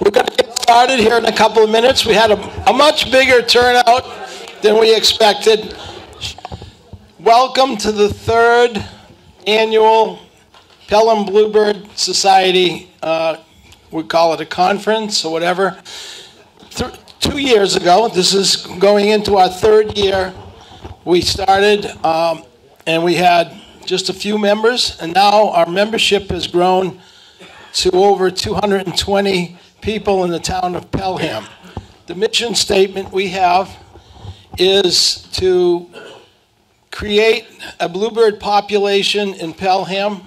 We're going to get started here in a couple of minutes. We had a, a much bigger turnout than we expected. Welcome to the third annual Pelham Bluebird Society. Uh, we call it a conference or whatever. Th- two years ago, this is going into our third year. We started um, and we had just a few members, and now our membership has grown to over 220 people in the town of Pelham. The mission statement we have is to create a bluebird population in Pelham,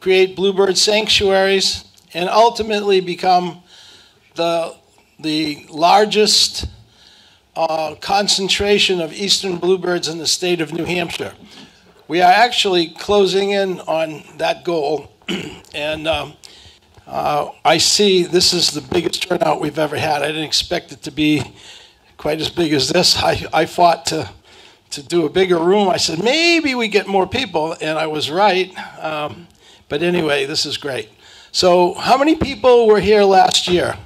create bluebird sanctuaries, and ultimately become the, the largest uh, concentration of eastern bluebirds in the state of New Hampshire. We are actually closing in on that goal, and um, uh, I see this is the biggest turnout we've ever had. I didn't expect it to be quite as big as this. I, I fought to, to do a bigger room. I said, maybe we get more people, and I was right. Um, but anyway, this is great. So, how many people were here last year?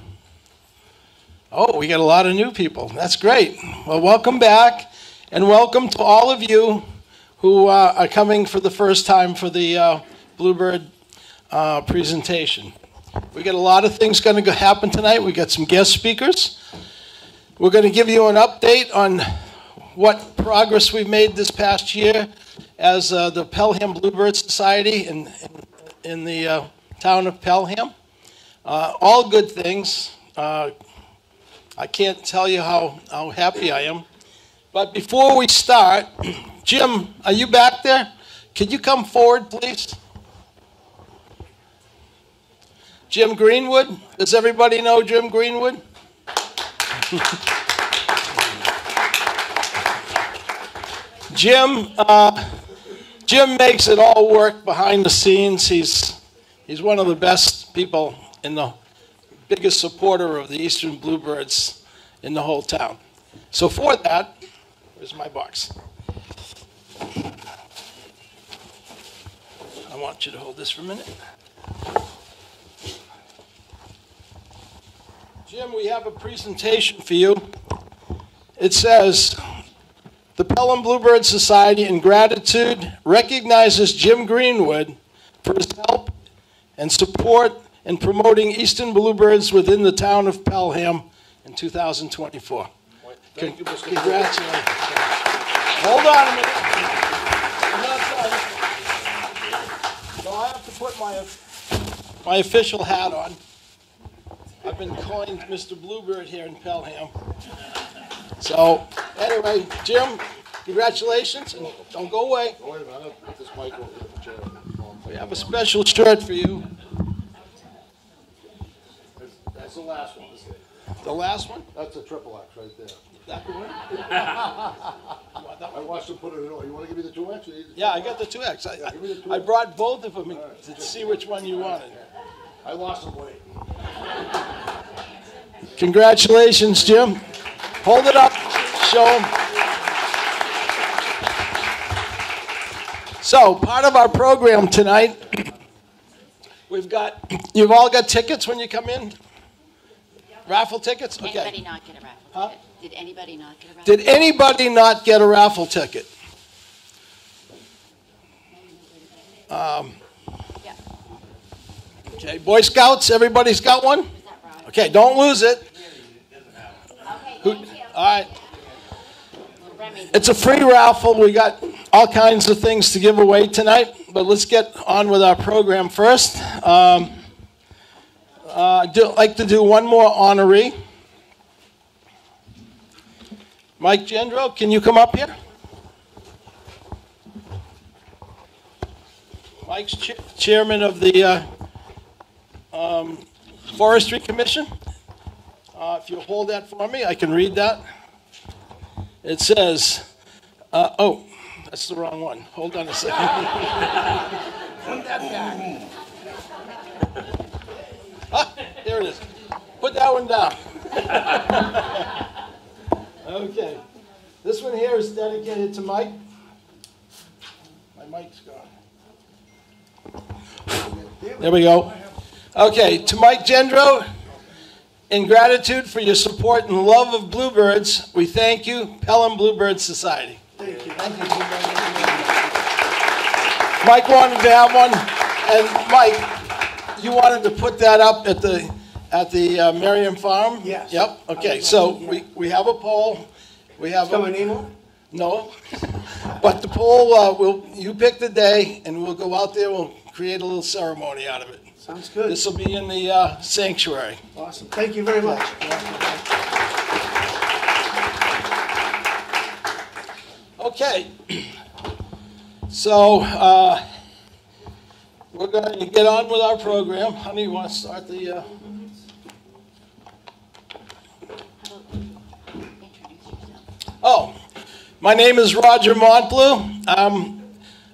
Oh, we got a lot of new people. That's great. Well, welcome back, and welcome to all of you who uh, are coming for the first time for the uh, Bluebird uh, presentation. We got a lot of things going to happen tonight. We got some guest speakers. We're going to give you an update on what progress we've made this past year as uh, the Pelham Bluebird Society in, in, the uh, town of Pelham. Uh, all good things. Uh, I can't tell you how, how happy I am. But before we start, Jim, are you back there? Could you come forward, please? Jim Greenwood. Does everybody know Jim Greenwood? Jim, uh, Jim makes it all work behind the scenes. He's he's one of the best people in the biggest supporter of the Eastern Bluebirds in the whole town. So for that, here's my box? I want you to hold this for a minute. Jim, we have a presentation for you. It says, the Pelham Bluebird Society, in gratitude, recognizes Jim Greenwood for his help and support in promoting eastern bluebirds within the town of Pelham in 2024. Thank you, Mr. Congratulations. Hold on a minute. I'm not done. So I have to put my, my official hat on. I've been coined Mr. Bluebird here in Pelham. So, anyway, Jim, congratulations, and don't go away. Oh, wait a minute, I'm put this mic over the chair. We have a special shirt for you. That's the last one. The last one? That's a triple X right there. That the one? I watched him put it in, you wanna give me the two X? Yeah, I got the two X. I, Yeah, give me the two I X. brought both of them to see which one you wanted. I lost some weight. Congratulations, Jim. Hold it up, show them. So, part of our program tonight, we've got, you've all got tickets when you come in? Raffle tickets? Did Okay. anybody not get a raffle Huh? ticket? Did anybody not get a raffle? Did anybody not get a raffle ticket? Um, Yeah. Okay, Boy Scouts, everybody's got one? Is that right? Okay, don't lose it. Who- All right. It's a free raffle. We got all kinds of things to give away tonight, but let's get on with our program first. Um, uh, I'd like to do one more honoree. Mike Gendro, can you come up here? Mike's cha- chairman of the uh, um, Forestry Commission. Uh, If you hold that for me, I can read that. It says, uh, oh, that's the wrong one. Hold on a second. Put that back. Ah, there it is. Put that one down. okay. This one here is dedicated to Mike. My mic's gone. There we go. Okay, to Mike Gendro, In gratitude for your support and love of bluebirds, we thank you, Pelham Bluebird Society. Thank you. Thank you. Mike wanted to have one, and Mike, you wanted to put that up at the, at the uh, Merriam Farm? Yes. Yep, okay, so we, we have a poll, we have. a- Got my name on? No, but the poll, uh, will, you pick the day, and we'll go out there, we'll create a little ceremony out of it. Sounds good. This will be in the uh, sanctuary. Awesome. Thank you very much. Okay. So, uh, we're going to get on with our program. Honey, you want to start the, uh, oh, my name is Roger Montbleau. I'm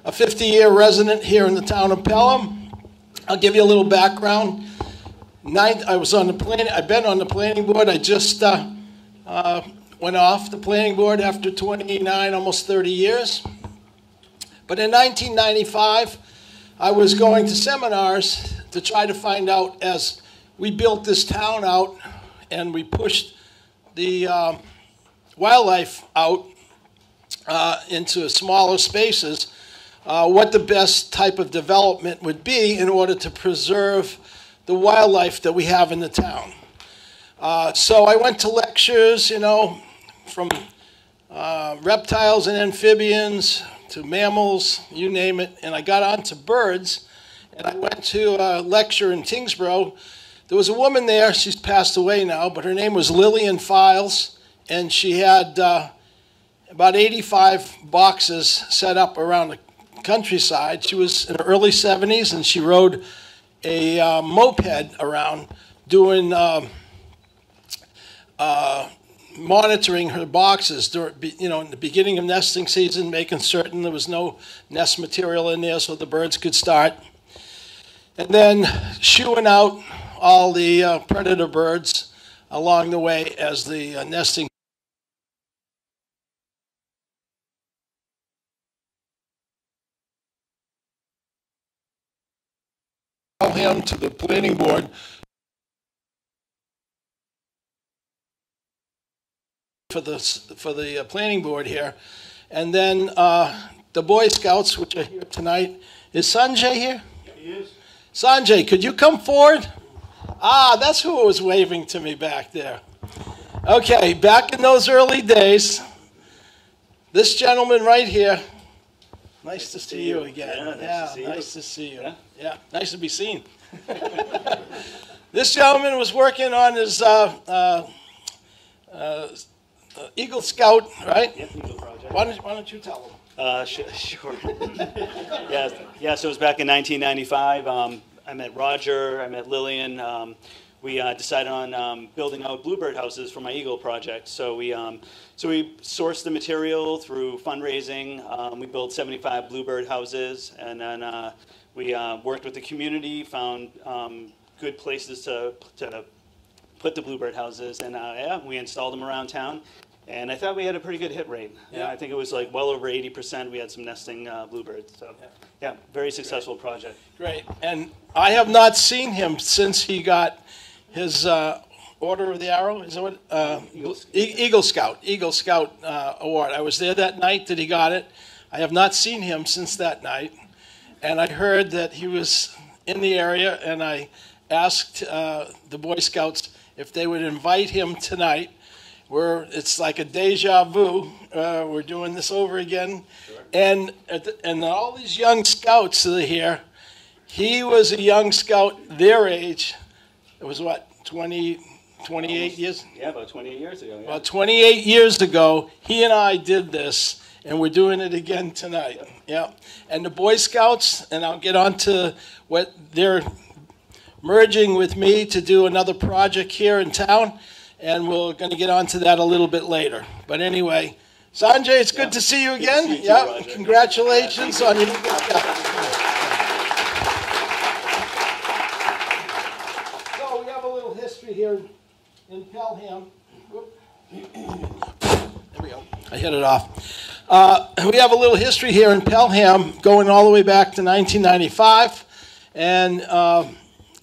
a 50-year resident here in the town of Pelham. I'll give you a little background. Ninth, I was on the plan, I've been on the planning board. I just, uh, uh, went off the planning board after 29, almost 30 years. But in 1995, I was going to seminars to try to find out as we built this town out and we pushed the um, wildlife out uh, into smaller spaces, uh, what the best type of development would be in order to preserve the wildlife that we have in the town. Uh, so I went to lectures, you know, from uh, reptiles and amphibians to mammals, you name it, and I got onto birds. And I went to a lecture in Tyngsboro. There was a woman there, she's passed away now, but her name was Lillian Files, and she had uh, about 85 boxes set up around the countryside. She was in her early 70s, and she rode a uh, moped around doing. Um, uh, monitoring her boxes during, you know, in the beginning of nesting season, making certain there was no nest material in there so the birds could start. And then shooing out all the uh, predator birds along the way as the uh, nesting. Him to the planning board for the, for the uh, planning board here. And then uh, the Boy Scouts, which are here tonight. Is Sanjay here? He is. Sanjay, could you come forward? Ah, that's who was waving to me back there. Okay, back in those early days, this gentleman right here. Nice to see you again. Yeah, nice to see you. nice to see you. Yeah. Yeah, nice to be seen. this gentleman was working on his uh, uh, uh, Eagle Scout, right? Yep, Eagle Project. Why don't, why don't you tell him? Uh, sh- sure. yeah, yeah. So it was back in 1995. Um, I met Roger. I met Lillian. Um, we uh, decided on um, building out bluebird houses for my Eagle project. So we um, so we sourced the material through fundraising. Um, we built 75 bluebird houses, and then uh, we uh, worked with the community, found um, good places to to put the bluebird houses, and uh, yeah, we installed them around town. And I thought we had a pretty good hit rate. Yeah, Yeah. I think it was like well over 80%. We had some nesting uh, bluebirds. So, yeah, very successful project. Great. And I have not seen him since he got his uh, Order of the Arrow. Is that what? Uh, Eagle- E- Eagle Scout. Eagle Scout uh, award. I was there that night that he got it. I have not seen him since that night, and I heard that he was in the area, and I asked uh, the Boy Scouts if they would invite him tonight. We're, it's like a deja vu. Uh, we're doing this over again, and at the, and all these young scouts that are here. He was a young scout their age. It was what 20, 28 years. Yeah, about 28 years ago. Yeah. About 28 years ago, he and I did this, and we're doing it again tonight. Yeah. And the Boy Scouts, and I'll get on to what they're merging with me to do another project here in town, and we're going to get on to that a little bit later. But anyway, Sanjay, it's good to see you again. see you too, yeah. Roger. Congratulations on your. Yeah. So we have a little history here in Pelham. Whoop. There we go. I hit it off. Uh, we have a little history here in Pelham going all the way back to 1995. And uh,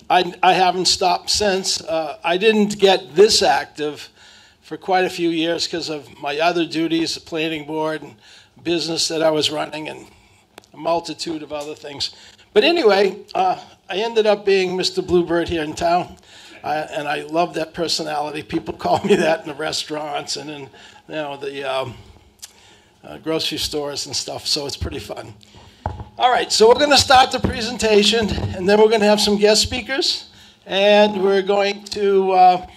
I, I haven't stopped since. Uh, I didn't get this active for quite a few years because of my other duties, the planning board and business that I was running, and a multitude of other things. But anyway, uh, I ended up being Mr. Bluebird here in town, I, and I love that personality. People call me that in the restaurants and in you know the um, uh, grocery stores and stuff. So it's pretty fun. All right, so we're going to start the presentation, and then we're going to have some guest speakers, and we're going to uh,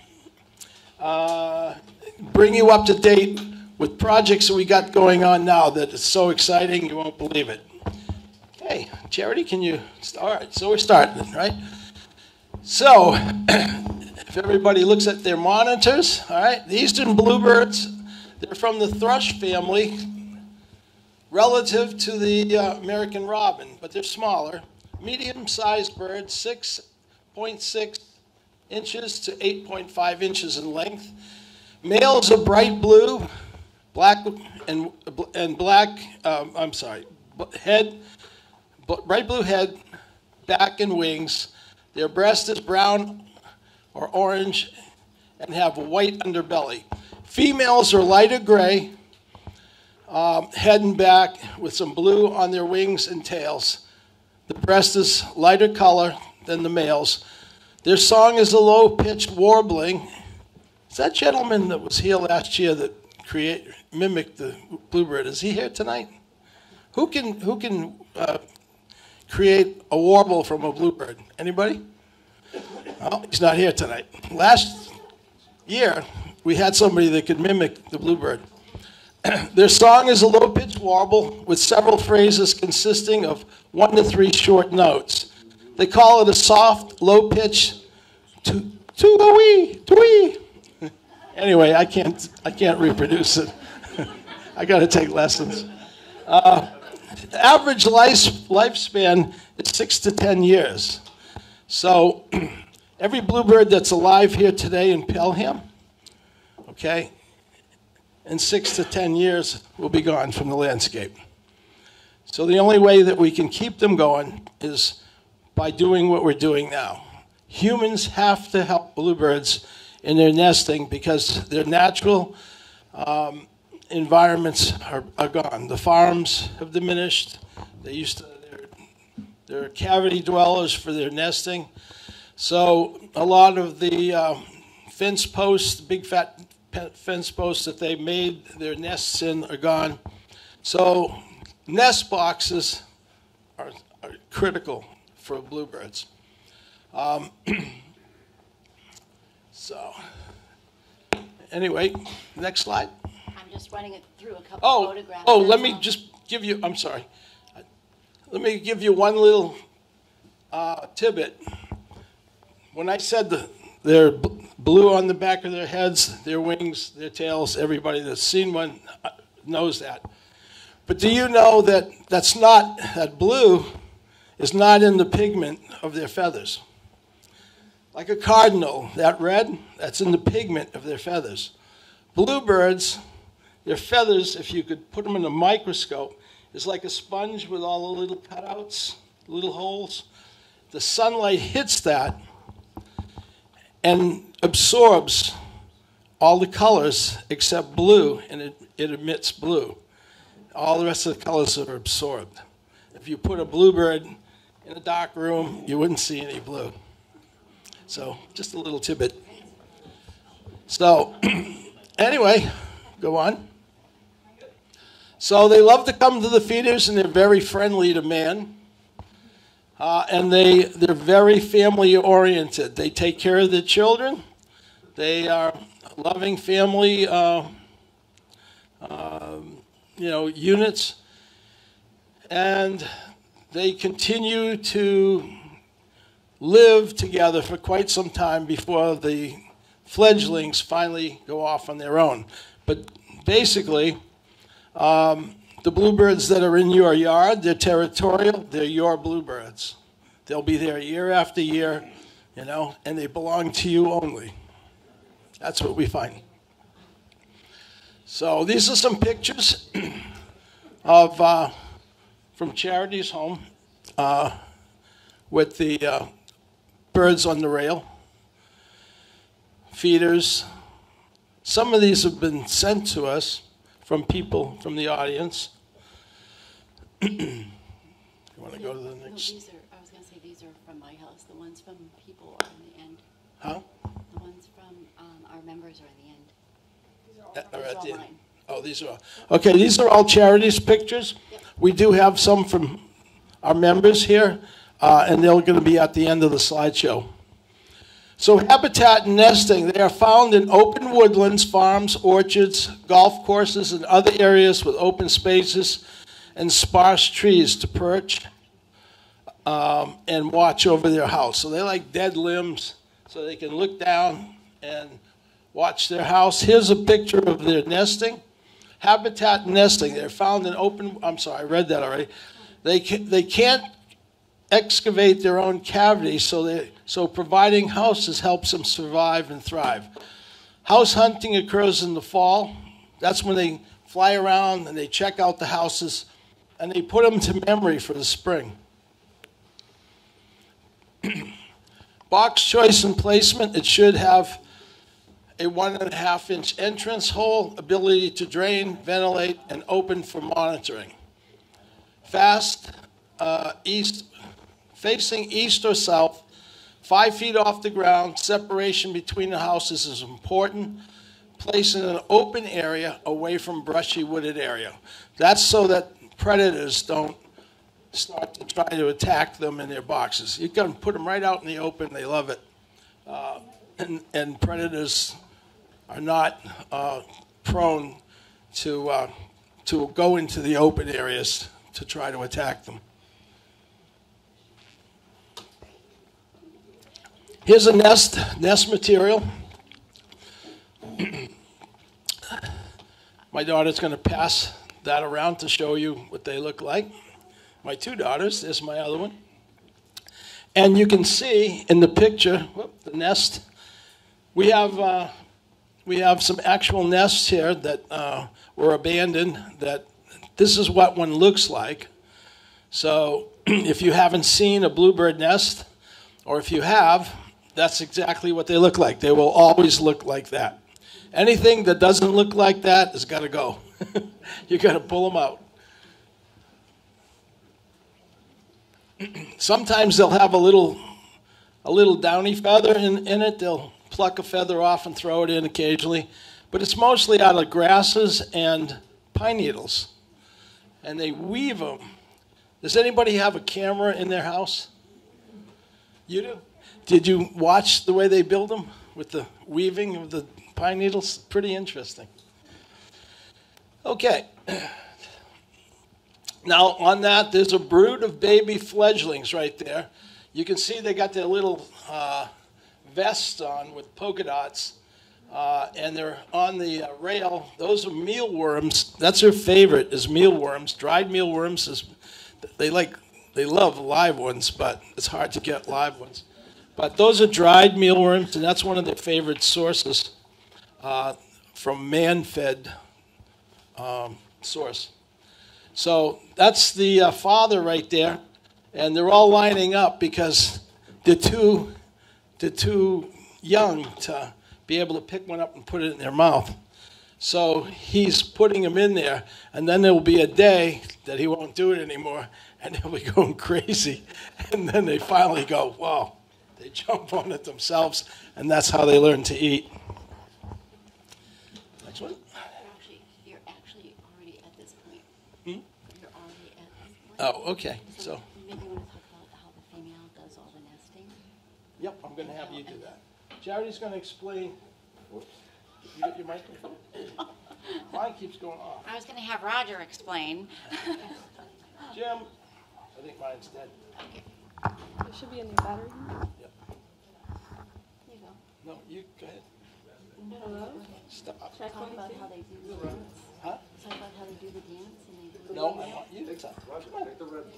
uh, bring you up to date with projects that we got going on now that is so exciting you won't believe it. Okay, Charity, can you? All right, so we're starting, right? So, if everybody looks at their monitors, all right, the eastern bluebirds, they're from the thrush family, relative to the uh, American robin, but they're smaller. Medium-sized birds, 6.6 inches to 8.5 inches in length. Males are bright blue, black and and black. Um, I'm sorry, head, bright blue head, back and wings. Their breast is brown or orange and have a white underbelly. Females are lighter gray, um, head and back with some blue on their wings and tails. The breast is lighter color than the males. Their song is a low pitched warbling. Is that gentleman that was here last year that create mimicked the bluebird? Is he here tonight? Who can who can uh, create a warble from a bluebird? Anybody? Well, he's not here tonight. Last year we had somebody that could mimic the bluebird. Their song is a low pitched warble with several phrases consisting of one to three short notes. They call it a soft, low pitch, to to wee, to wee. Anyway, I can't I can't reproduce it. I got to take lessons. Uh, average life, lifespan is six to ten years. So every bluebird that's alive here today in Pelham, okay, in six to ten years will be gone from the landscape. So the only way that we can keep them going is by doing what we're doing now. Humans have to help bluebirds in their nesting because their natural um, environments are, are, gone. The farms have diminished. They used to, they're, they're cavity dwellers for their nesting. So a lot of the uh, fence posts, big fat fence posts that they made their nests in are gone. So nest boxes are, are critical for bluebirds. Um, so anyway, next slide. Just running it through a couple Oh, photographs. oh, let me all. just give you, I'm sorry. Let me give you one little uh, tidbit. When I said the, they're blue on the back of their heads, their wings, their tails, everybody that's seen one uh, knows that. But do you know that that's not, that blue is not in the pigment of their feathers? Like a cardinal, that red, that's in the pigment of their feathers. Bluebirds, their feathers, if you could put them in a microscope, is like a sponge with all the little cutouts, little holes. The sunlight hits that and absorbs all the colors except blue, and it, it emits blue. All the rest of the colors are absorbed. If you put a bluebird in a dark room, you wouldn't see any blue. So, just a little tidbit. So, anyway, go on. So, they love to come to the feeders, and they're very friendly to man. Uh, and they, they're very family oriented. They take care of the children. They are loving family, uh, uh, you know, units. And they continue to live together for quite some time before the fledglings finally go off on their own. But basically, um, the bluebirds that are in your yard, they're territorial, they're your bluebirds. They'll be there year after year, you know, and they belong to you only. That's what we find. So these are some pictures of uh, from Charity's home uh, with the uh, birds on the rail, feeders. Some of these have been sent to us from people from the audience. you want to go to the No, next? these are, I was gonna say, these are from my house, the ones from people are in the end. Huh? The ones from, um, our members are in the end. Uh, or These at are the end? mine. Oh, these are, okay, these are all Charity's pictures. We do have some from our members here, uh, and they're going to be at the end of the slideshow. So habitat and nesting, they are found in open woodlands, farms, orchards, golf courses, and other areas with open spaces and sparse trees to perch um, and watch over their house. So they like dead limbs, so they can look down and watch their house. Here's a picture of their nesting. Habitat nesting, they're found in open, I'm sorry, I read that already. They, ca- they can't excavate their own cavities, so, they, so providing houses helps them survive and thrive. House hunting occurs in the fall. That's when they fly around and they check out the houses and they put them to memory for the spring. Box choice and placement, it should have a one and a half inch entrance hole, ability to drain, ventilate, and open for monitoring. Fast, uh, east, facing east or south, five feet off the ground, separation between the houses is important. Place in an open area away from brushy wooded area. That's so that predators don't start to try to attack them in their boxes. You can put them right out in the open, they love it. Uh, and, and predators are not uh, prone to, uh, to go into the open areas to try to attack them. Here's a nest, nest material. My daughter's going to pass that around to show you what they look like. My two daughters, there's my other one. And you can see in the picture, whoop, the nest, we have, uh, we have some actual nests here that uh, were abandoned that this is what one looks like. So if you haven't seen a bluebird nest, or if you have, that's exactly what they look like. They will always look like that. Anything that doesn't look like that has got to go. you got to pull them out. Sometimes they'll have a little, a little downy feather in, in it. They'll pluck a feather off and throw it in occasionally, but it's mostly out of grasses and pine needles, and they weave them. Does anybody have a camera in their house? You do. Did you watch the way they build them with the weaving of the pine needles? Pretty interesting. Okay. Now, on that, there's a brood of baby fledglings right there. You can see they got their little uh, vests on with polka dots, uh, and they're on the uh, rail. Those are mealworms. That's their favorite is mealworms. Dried mealworms is they like they love live ones, but it's hard to get live ones. But those are dried mealworms, and that's one of their favorite sources uh, from man-fed um, source. So that's the uh, father right there, and they're all lining up because they're too, they're too young to be able to pick one up and put it in their mouth. So he's putting them in there, and then there will be a day that he won't do it anymore, and they'll be going crazy. And then they finally go, wow, they jump on it themselves, and that's how they learn to eat. Next one. You're actually, you're actually already at this point. Hmm? You're already at this point. Oh, okay. So, Maybe you wanna talk about how the female does all the nesting? yep, I'm going to have you do that. Charity's going to explain. Whoops. You get your microphone? Mine keeps going off. I was gonna have Roger explain. Jim, I think mine's dead. There should be a new battery. Yep. There you go. No, you go ahead. Hello? Stop. Check Talk about how they do the dance. Huh? Talk about how they do the dance and they do the. No, I want you to talk. Roger, take the red one.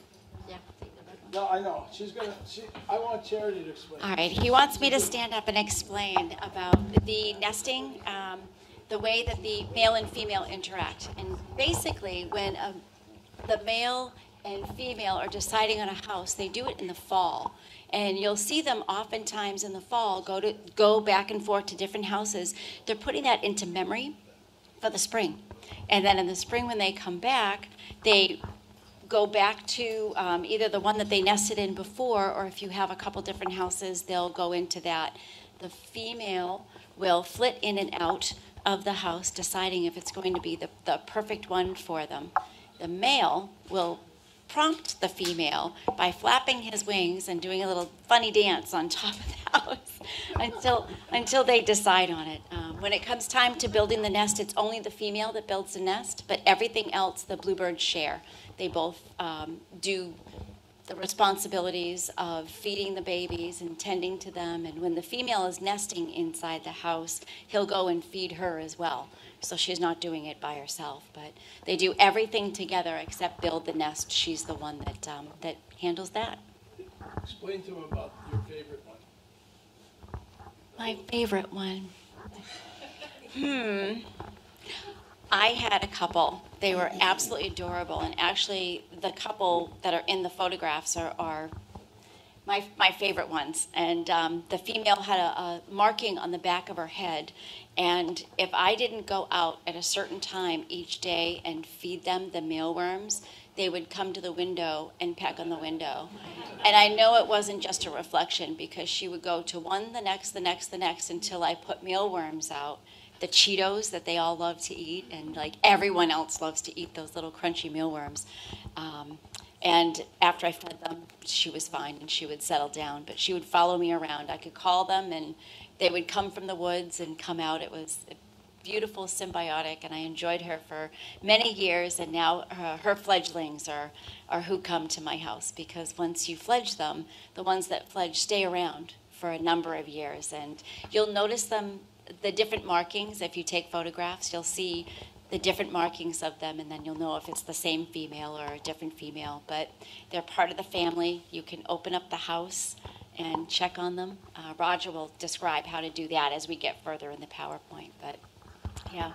Yeah, take the red one. No, I know. She's gonna. She. I want Charity to explain. All right, he wants me to stand up and explain about the nesting, um, the way that the male and female interact. And basically, when um, the male and female are deciding on a house, they do it in the fall. And you'll see them oftentimes in the fall go to go back and forth to different houses. They're putting that into memory for the spring. And then in the spring, when they come back, they go back to um, either the one that they nested in before, or if you have a couple different houses, they'll go into that. The female will flit in and out of the house, deciding if it's going to be the, the perfect one for them. The male will prompt the female by flapping his wings and doing a little funny dance on top of the house until until they decide on it. Um, when it comes time to building the nest, it's only the female that builds the nest, but everything else the bluebirds share. They both um, do the responsibilities of feeding the babies and tending to them. And when the female is nesting inside the house, he'll go and feed her as well. So she's not doing it by herself, but they do everything together except build the nest. She's the one that um, that handles that. Explain to them about your favorite one. My favorite one. Hmm. I had a couple. They were absolutely adorable, and actually, the couple that are in the photographs are, are my, my favorite ones. And um, the female had a, a marking on the back of her head, and if I didn't go out at a certain time each day and feed them the mealworms, they would come to the window and peck on the window. And I know it wasn't just a reflection because she would go to one, the next, the next, the next until I put mealworms out the Cheetos that they all love to eat, and like everyone else loves to eat those little crunchy mealworms. Um, and after I fed them, she was fine and she would settle down. But she would follow me around. I could call them, and they would come from the woods and come out. It was a beautiful, symbiotic, and I enjoyed her for many years. And now her, her fledglings are are who come to my house because once you fledge them, the ones that fledge stay around for a number of years, and you'll notice them the different markings. If you take photographs, you'll see the different markings of them, and then you'll know if it's the same female or a different female. But they're part of the family. You can open up the house and check on them. Uh, Roger will describe how to do that as we get further in the PowerPoint. But yeah.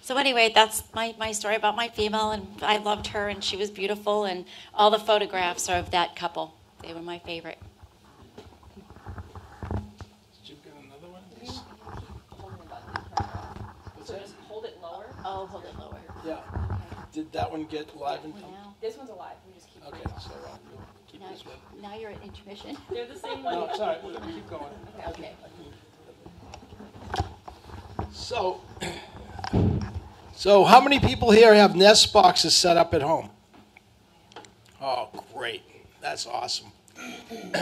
So anyway, that's my, my story about my female, and I loved her, and she was beautiful, and all the photographs are of that couple. They were my favorite. Did you get another one of these? What's that? Hold it lower. Oh, hold it lower. Yeah. Did that one get live and? Now, This one's alive. We just keep Okay, so uh, you'll keep now, this one. now you're at intermission. They're the same No, one. it's all right, we're gonna keep going. Okay. So, so how many people here have nest boxes set up at home? Oh, great. That's awesome.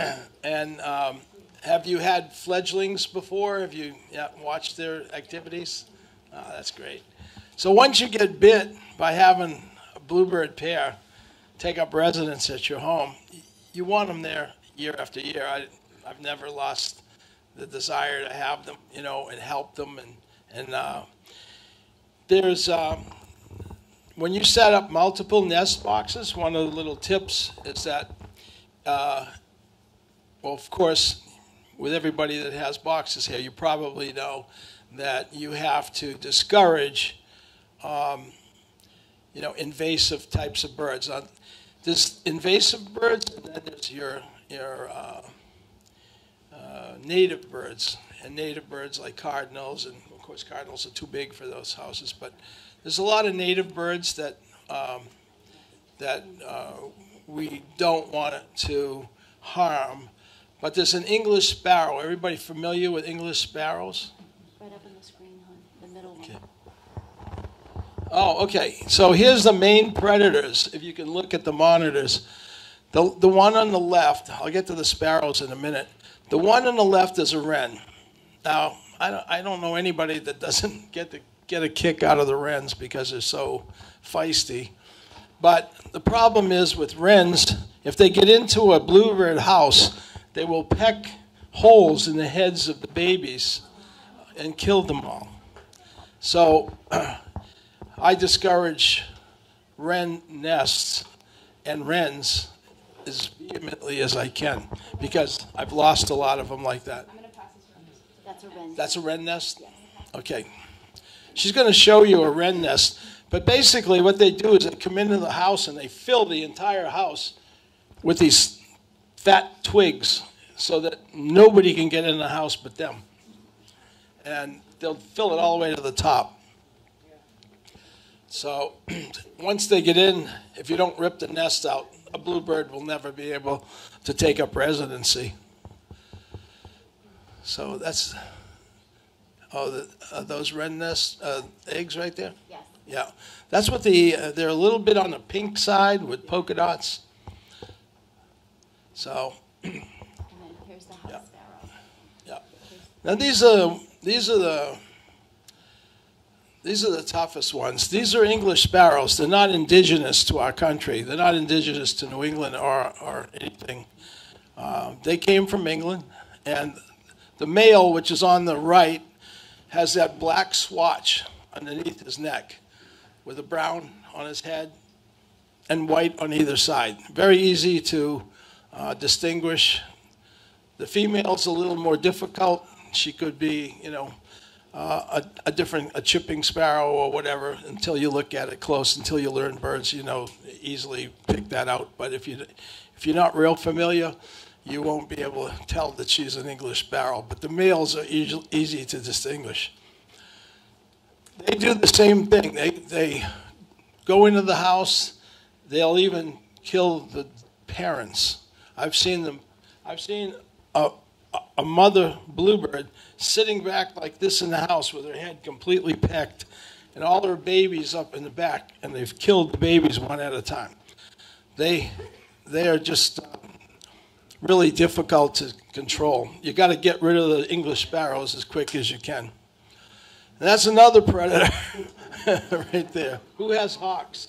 and um, have you had fledglings before? Have you yeah, watched their activities? Oh, that's great. So once you get bit by having a bluebird pair take up residence at your home, you want them there year after year. I, I've never lost the desire to have them, you know, and help them. And, and uh, there's, um, when you set up multiple nest boxes, one of the little tips is that, uh, well, of course, with everybody that has boxes here, you probably know that you have to discourage, um, you know, invasive types of birds. There's invasive birds, and then there's your your uh, uh, native birds, and native birds like cardinals, and of course cardinals are too big for those houses. But there's a lot of native birds that um, that uh, we don't want to harm. But there's an English sparrow. Everybody familiar with English sparrows? Right up on the screen, hon, the middle one. Okay. Oh, okay. So here's the main predators. If you can look at the monitors, the the one on the left. I'll get to the sparrows in a minute. The one on the left is a wren. Now, I don't, I don't know anybody that doesn't get to get a kick out of the wrens because they're so feisty. But the problem is with wrens, if they get into a bluebird house, they will peck holes in the heads of the babies and kill them all. So I discourage wren nests and wrens as vehemently as I can because I've lost a lot of them like that. I'm gonna pass this. That's a wren. That's a wren nest? Okay. She's going to show you a wren nest. But basically, what they do is they come into the house and they fill the entire house with these fat twigs so that nobody can get in the house but them. And they'll fill it all the way to the top. So once they get in, if you don't rip the nest out, a bluebird will never be able to take up residency. So that's, oh, the, are those wren nest uh, eggs right there? Yes. Yeah, that's what the, uh, they're a little bit on the pink side with polka dots. So, And then here's the house Yeah. sparrow. yeah. Now, these are, these are the, these are the toughest ones. These are English sparrows. They're not indigenous to our country. They're not indigenous to New England or, or anything. Uh, they came from England, and the male, which is on the right, has that black swatch underneath his neck with a brown on his head and white on either side. Very easy to uh, distinguish. The female's a little more difficult. She could be, you know, uh, a, a different, a chipping sparrow or whatever until you look at it close, until you learn birds, you know, easily pick that out. But if you, if you're not real familiar, you won't be able to tell that she's an English sparrow. But the males are easy, easy to distinguish. They do the same thing. They, they go into the house. They'll even kill the parents. I've seen them. I've seen a, a- mother bluebird sitting back like this in the house with her head completely pecked and all her babies up in the back, and they've killed the babies one at a time. They, they are just uh, really difficult to control. You got to get rid of the English sparrows as quick as you can. And that's another predator right there. Who has hawks?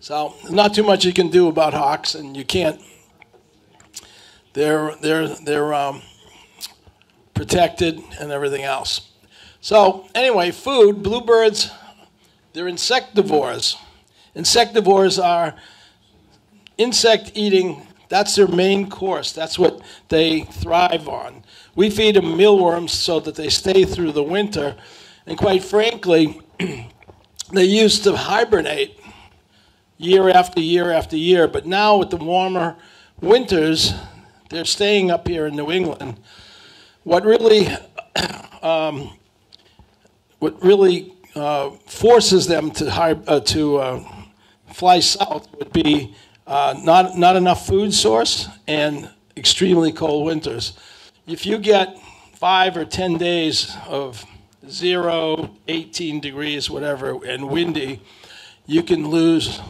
So not too much you can do about hawks, and you can't. They're they're they're um, protected and everything else. So anyway, food. Bluebirds, they're insectivores. Insectivores are insect eating. That's their main course. That's what they thrive on. We feed them mealworms so that they stay through the winter, and quite frankly, they used to hibernate year after year after year. But now with the warmer winters, they're staying up here in New England. What really, um, what really uh, forces them to hi- uh, to uh, fly south would be uh, not not enough food source and extremely cold winters. If you get five or ten days of zero, 18 degrees, whatever, and windy, you can lose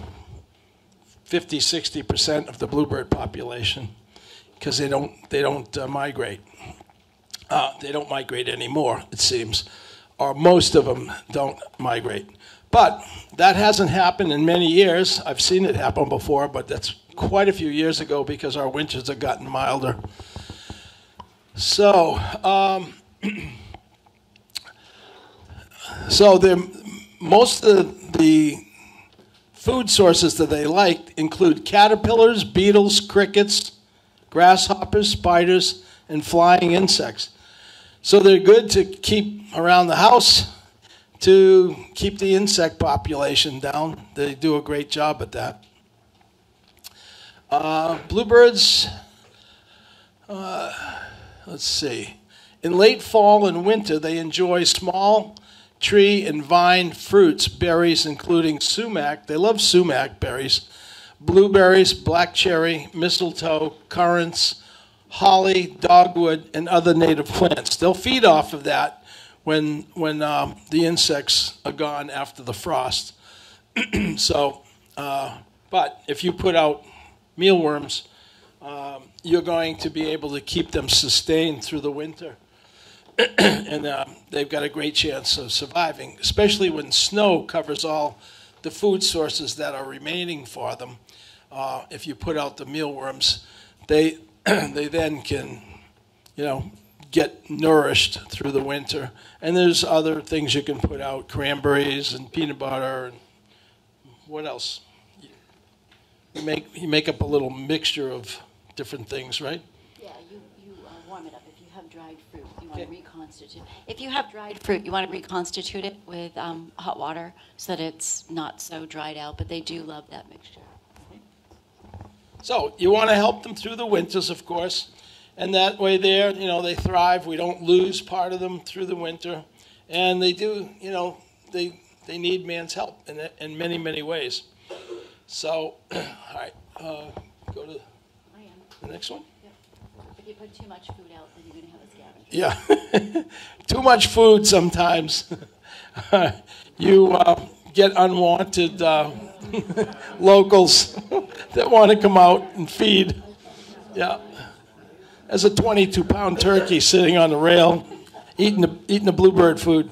50, 60% of the bluebird population because they don't, they don't uh, migrate. Uh, they don't migrate anymore, it seems, or most of them don't migrate. But that hasn't happened in many years. I've seen it happen before, but that's quite a few years ago because our winters have gotten milder. So, um, so the most of the food sources that they like include caterpillars, beetles, crickets, grasshoppers, spiders, and flying insects. So they're good to keep around the house to keep the insect population down. They do a great job at that. Uh, bluebirds, uh, let's see. In late fall and winter, they enjoy small tree and vine fruits, berries, including sumac. They love sumac berries, blueberries, black cherry, mistletoe, currants, holly, dogwood, and other native plants. They'll feed off of that when when um, the insects are gone after the frost. so, uh, but if you put out mealworms, um, you're going to be able to keep them sustained through the winter. and uh, they've got a great chance of surviving, especially when snow covers all the food sources that are remaining for them. Uh, if you put out the mealworms, they they then can, you know, get nourished through the winter. And there's other things you can put out: cranberries and peanut butter and what else? You make you make up a little mixture of different things, right? Yeah, you, you uh, warm it up. If you have dried fruit, you want want to reconstitute. If you have dried fruit, you want to reconstitute it with um, hot water so that it's not so dried out, but they do love that mixture. So you want to help them through the winters, of course, and that way there, you know, they thrive. We don't lose part of them through the winter, and they do, you know, they they need man's help in in many many ways. So, all right, uh, go to the next one. If you put too much food out, then you're going to have a scavenger. Yeah, too much food sometimes. you uh, get unwanted uh, locals that want to come out and feed. Yeah, there's a 22 pound turkey sitting on the rail eating the, eating the bluebird food,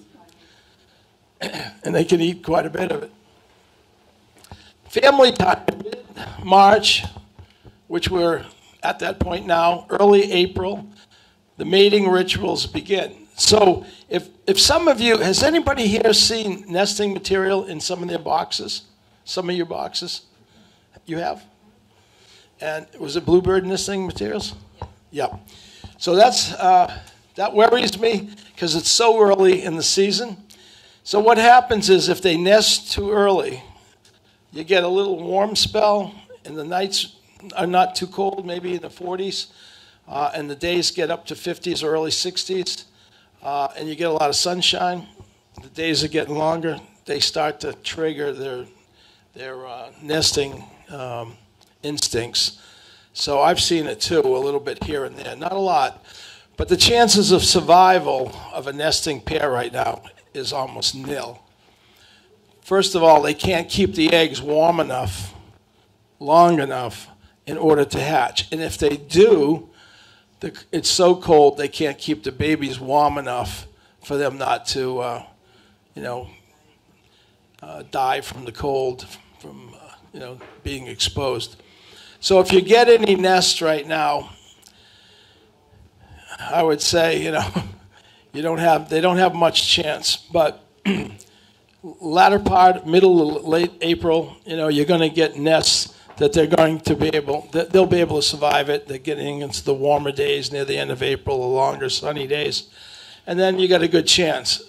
and they can eat quite a bit of it. Family time, March, which we're at that point now, early April the mating rituals begin. So, if, if some of you, has anybody here seen nesting material in some of their boxes? Some of your boxes? You have? And was it bluebird in this thing, materials? Yeah. So that's, uh, that worries me because it's so early in the season. So, what happens is if they nest too early, you get a little warm spell, and the nights are not too cold, maybe in the 40s uh, and the days get up to 50s or early 60s, uh, and you get a lot of sunshine. The days are getting longer. They start to trigger their their uh, nesting um, instincts. So I've seen it too, a little bit here and there, not a lot, but the chances of survival of a nesting pair right now is almost nil. First of all, they can't keep the eggs warm enough, long enough, in order to hatch. And if they do, the, it's so cold they can't keep the babies warm enough for them not to, uh, you know, uh, die from the cold, you know being exposed. So if you get any nests right now, I would say you know you don't have they don't have much chance. But latter part, middle, late April, you know you're going to get nests that they're going to be able that they'll be able to survive it. They're getting into the warmer days near the end of April, the longer sunny days, and then you got a good chance.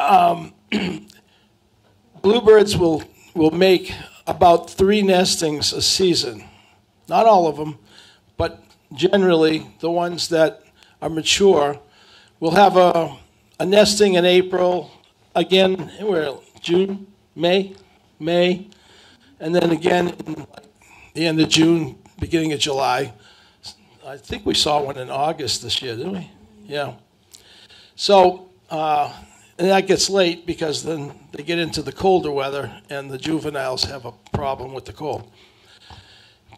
Um, bluebirds will will make about three nestings a season. Not all of them, but generally the ones that are mature will have a, a nesting in April. Again, where June, May, May, and then again in the end of June, beginning of July. I think we saw one in August this year, didn't we? Yeah. So, uh, and that gets late because then they get into the colder weather and the juveniles have a problem with the cold.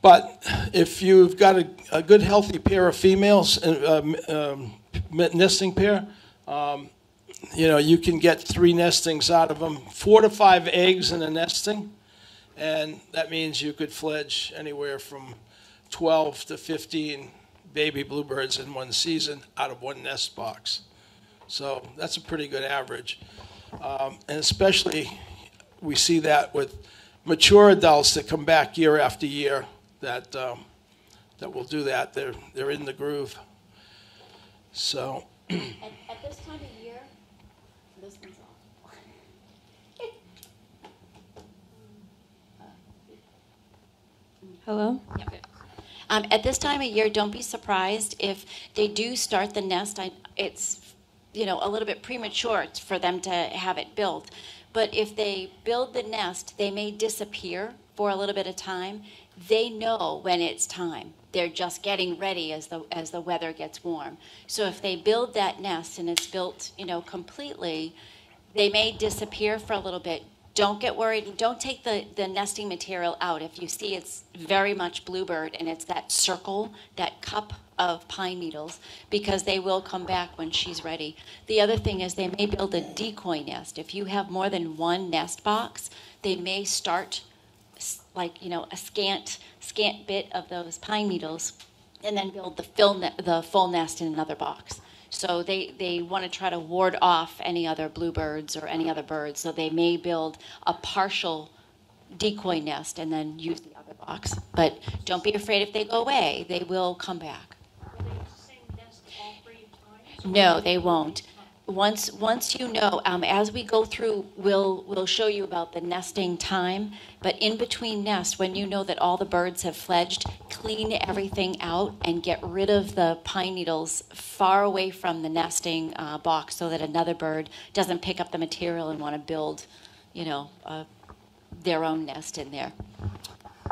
But if you've got a, a good, healthy pair of females, uh, um, nesting pair, um, you know, you can get three nestings out of them, four to five eggs in a nesting and that means you could fledge anywhere from 12 to 15 baby bluebirds in one season out of one nest box. So that's a pretty good average. Um, and especially, we see that with mature adults that come back year after year that, um, that will do that. They're, they're in the groove. So. At, at this time of year, this one's off. Hello? Okay. Um, at this time of year, don't be surprised if they do start the nest. I, it's, you know, a little bit premature for them to have it built. But if they build the nest, they may disappear for a little bit of time. They know when it's time. They're just getting ready as the as the weather gets warm. So if they build that nest and it's built, you know, completely, they may disappear for a little bit don't get worried. Don't take the, the nesting material out. If you see it's very much bluebird and it's that circle, that cup of pine needles, because they will come back when she's ready. The other thing is they may build a decoy nest. If you have more than one nest box, they may start like, you know, a scant, scant bit of those pine needles and then build the, fill ne- the full nest in another box. So they, they want to try to ward off any other bluebirds or any other birds. So they may build a partial decoy nest and then use the other box. But don't be afraid if they go away, they will come back. No, they won't. Once, once you know, um, as we go through, we'll, we'll show you about the nesting time. But in between nests, when you know that all the birds have fledged, clean everything out and get rid of the pine needles far away from the nesting uh, box so that another bird doesn't pick up the material and want to build, you know, uh, their own nest in there.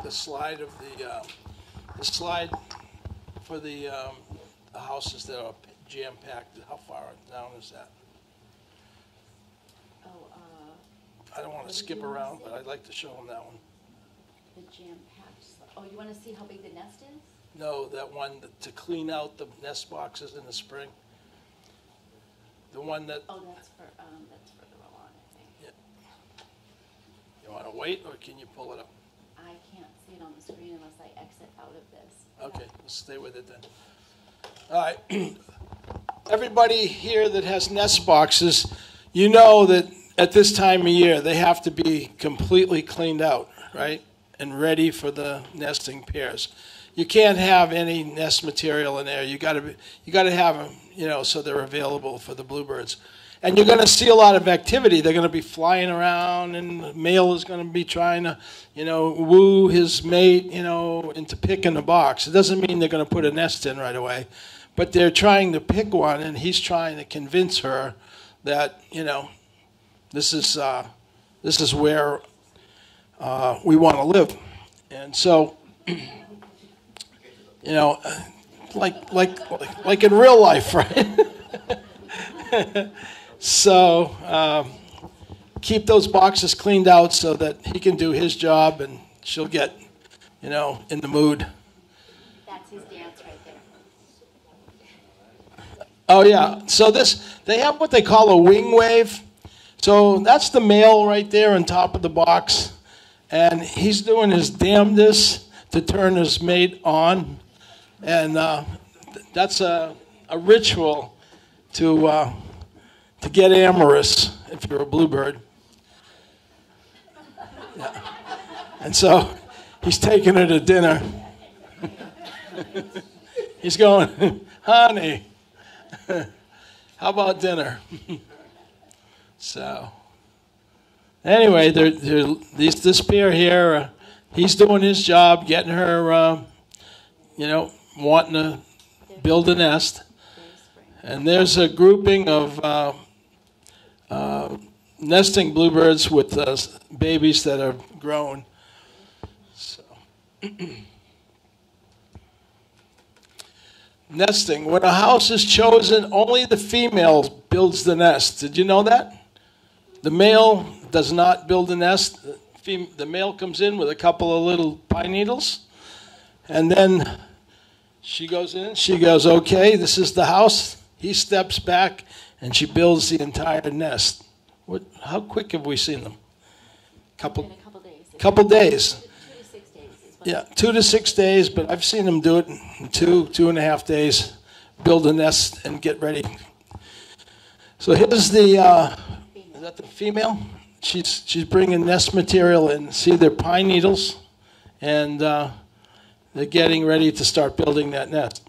The slide of the, um, the slide for the, um, the houses that are jam-packed, how far down is that? Oh, uh, I don't want to skip around, but I'd like to show them that one. the jam packed. Oh, you want to see how big the nest is? No, that one that- to clean out the nest boxes in the spring. The one that, Oh, that's for, um, that's further along, I think. you want to wait, or can you pull it up? I can't see it on the screen unless I exit out of this. Okay, let's stay with it then. All right. Everybody here that has nest boxes, you know that at this time of year, they have to be completely cleaned out, right? And ready for the nesting pairs. You can't have any nest material in there. You gotta, be- you gotta have them, you know, so they're available for the bluebirds. And you're gonna see a lot of activity. They're gonna be flying around and the male is gonna be trying to, you know, woo his mate, you know, into picking a box. It doesn't mean they're gonna put a nest in right away. But they're trying to pick one and he's trying to convince her that, you know, this is, uh, this is where, uh, we wanna live. And so, you know, like, like, like, like in real life, right? So um, keep those boxes cleaned out so that he can do his job and she'll get, you know, in the mood. That's his dance right there. Oh yeah. So this they have what they call a wing wave. So that's the male right there on top of the box, and he's doing his damnedest to turn his mate on, and uh, that's a, a ritual to uh, to get amorous if you're a bluebird. Yeah. And so he's taking her to dinner. he's going, honey. How about dinner? so, anyway, they're, they're, these, this pair here, uh, he's doing his job, getting her, uh, you know, wanting to build a nest. And there's a grouping of uh, uh, nesting bluebirds with uh, babies that are grown. So. nesting. When a house is chosen, only the female builds the nest. Did you know that? The male does not build the nest. The, male comes in with a couple of little pine needles, and then she goes in. She goes, "Okay, this is the house." He steps back, and she builds the entire nest. What? How quick have we seen them? Couple, a couple days. couple days. Two to six days is what. Yeah, two to six days, but I've seen them do it in two, two and a half days, build a nest and get ready. So here's the, uh, is that the female? She's, she's bringing nest material in. See, they're pine needles, and uh, they're getting ready to start building that nest.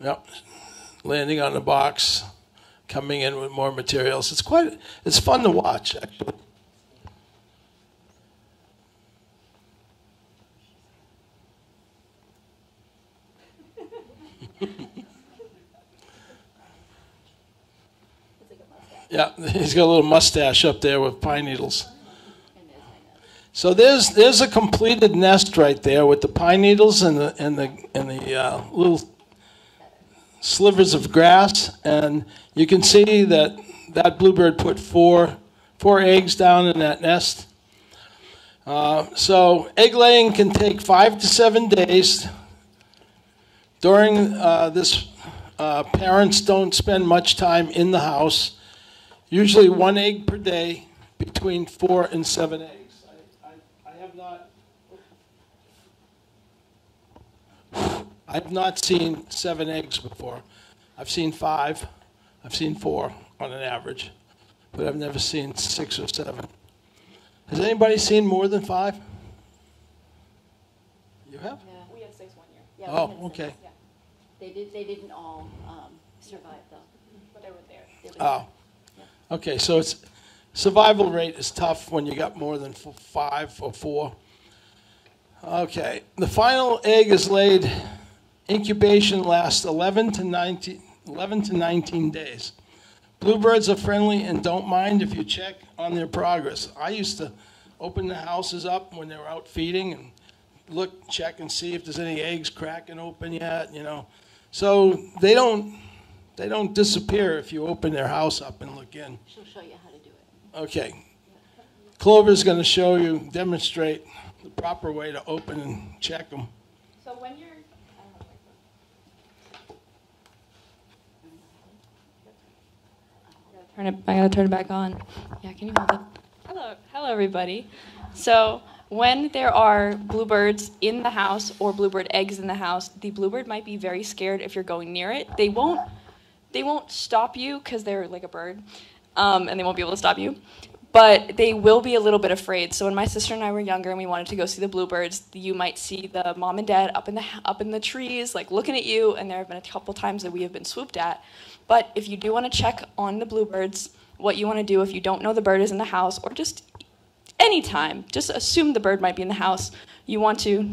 Yep, landing on the box, coming in with more materials. It's quite, it's fun to watch, actually. Yeah, he's got a little mustache up there with pine needles. So there's there's a completed nest right there with the pine needles and the and the and the uh, little slivers of grass, and you can see that that bluebird put four four eggs down in that nest. Uh, so egg laying can take five to seven days. During uh, this, uh, parents don't spend much time in the house. Usually one egg per day, between four and seven eggs. I, I, I have not. I've not seen seven eggs before. I've seen five. I've seen four on an average, but I've never seen six or seven. Has anybody seen more than five? You have? Yeah, We have six one year. Yeah, Oh, had okay. yeah. They did, they didn't all, um, survive though, but they were there. They were Oh, there. okay, so it's, survival rate is tough when you got more than f- five or four. Okay, the final egg is laid, incubation lasts 11 to 19, 11 to 19 days. Bluebirds are friendly and don't mind if you check on their progress. I used to open the houses up when they were out feeding and look, check and see if there's any eggs cracking open yet, you know. So they don't, they don't disappear if you open their house up and look in. She'll show you how to do it. Okay. Clover's going to show you, demonstrate the proper way to open and check them. So when you're. Turn it, I gotta turn it back on. Yeah, can you hold it? Hello, hello everybody. So when there are bluebirds in the house or bluebird eggs in the house, the bluebird might be very scared if you're going near it. They won't, they won't stop you because they're like a bird, um, and they won't be able to stop you. But they will be a little bit afraid. So when my sister and I were younger and we wanted to go see the bluebirds, you might see the mom and dad up in the up in the trees, like looking at you. And there have been a couple times that we have been swooped at. But if you do want to check on the bluebirds, what you want to do if you don't know the bird is in the house, or just anytime, just assume the bird might be in the house. You want to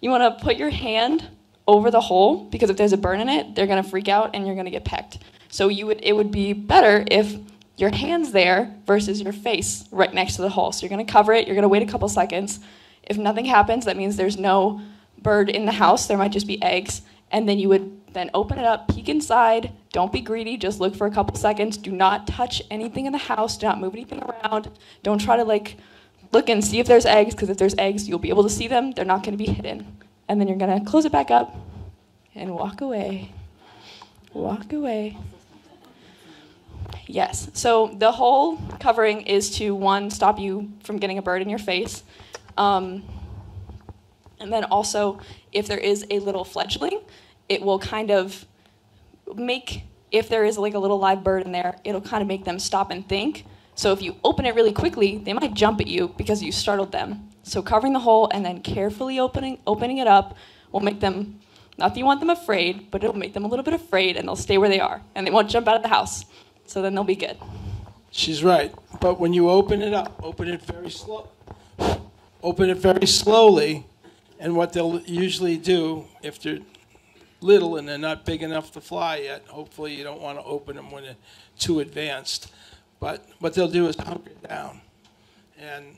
you want to put your hand over the hole because if there's a burn in it, they're gonna freak out and you're gonna get pecked. So you would it would be better if your hand's there versus your face right next to the hole. So you're gonna cover it. You're gonna wait a couple seconds. If nothing happens, that means there's no bird in the house. There might just be eggs, and then you would then open it up, peek inside. Don't be greedy. Just look for a couple seconds. Do not touch anything in the house. Do not move anything around. Don't try to like look and see if there's eggs because if there's eggs, you'll be able to see them. They're not going to be hidden. And then you're going to close it back up and walk away. Walk away. Yes. So the whole covering is to one stop you from getting a bird in your face. Um, and then also, if there is a little fledgling, it will kind of make, if there is like a little live bird in there, it'll kind of make them stop and think. So if you open it really quickly, they might jump at you because you startled them. So covering the hole and then carefully opening opening it up will make them not that you want them afraid, but it'll make them a little bit afraid and they'll stay where they are and they won't jump out of the house. So then they'll be good. She's right. But when you open it up, open it very slow. Open it very slowly, and what they'll usually do if they're little and they're not big enough to fly yet, hopefully you don't want to open them when they're too advanced. But what they'll do is hunker down, and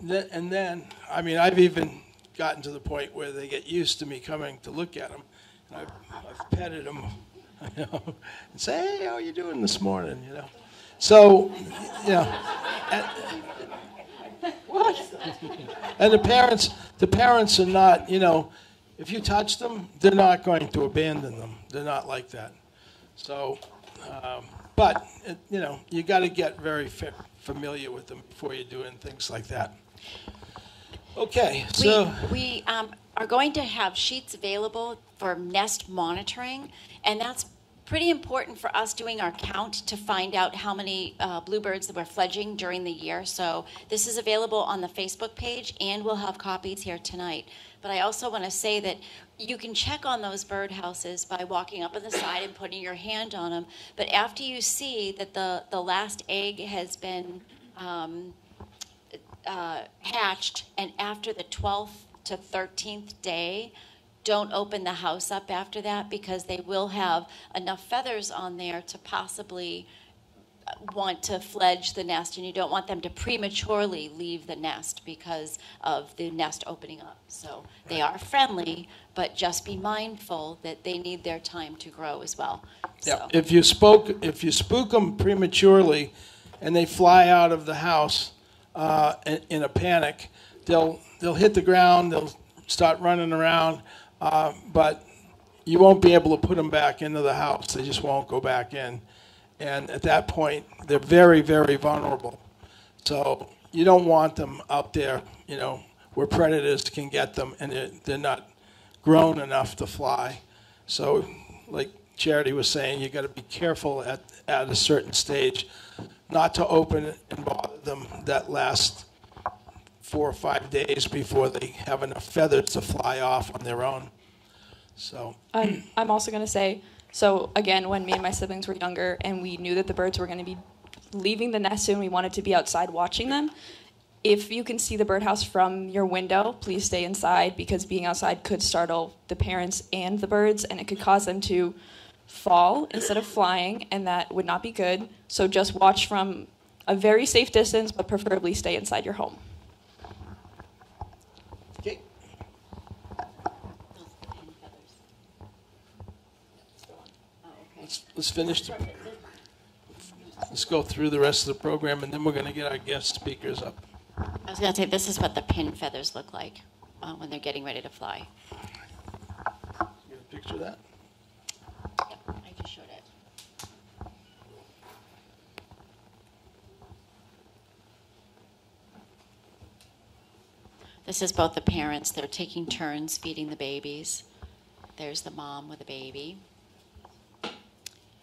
then, and then I mean I've even gotten to the point where they get used to me coming to look at them, and I've, I've petted them, you know, and say, hey, how are you doing this morning, you know. So, you know, what? And the parents, the parents are not, you know, if you touch them, they're not going to abandon them. They're not like that. So, um, but it, you know, you got to get very fa- familiar with them before you're doing things like that. Okay, so We, we um, are going to have sheets available for nest monitoring, and that's pretty important for us doing our count to find out how many uh, bluebirds that were fledging during the year. So this is available on the Facebook page, and we'll have copies here tonight. But I also want to say that you can check on those birdhouses by walking up on the side and putting your hand on them. But after you see that the, the last egg has been um, uh, hatched, and after the 12th to 13th day, don't open the house up after that because they will have enough feathers on there to possibly want to fledge the nest, and you don't want them to prematurely leave the nest because of the nest opening up. So they are friendly, but just be mindful that they need their time to grow as well. yeah, So- if you spoke, if you spook them prematurely, and they fly out of the house uh, in, in a panic, they'll they'll hit the ground. They'll start running around, uh, but you won't be able to put them back into the house. They just won't go back in, and at that point, they're very very vulnerable. So you don't want them out there, you know, where predators can get them, and they're, they're not grown enough to fly. So, like Charity was saying, you got to be careful at, at a certain stage not to open and bother them that last four or five days before they have enough feathers to fly off on their own. So, I'm, I'm also going to say so, again, when me and my siblings were younger and we knew that the birds were going to be leaving the nest soon, we wanted to be outside watching them. If you can see the birdhouse from your window, please stay inside because being outside could startle the parents and the birds and it could cause them to fall instead of flying, and that would not be good. So, just watch from a very safe distance, but preferably stay inside your home. Let's, let's finish. the- Let's go through the rest of the program, and then we're going to get our guest speakers up. I was going to say, this is what the pin feathers look like uh, when they're getting ready to fly. You get a picture of that? Yep, I just showed it. This is both the parents. They're taking turns feeding the babies. There's the mom with the baby.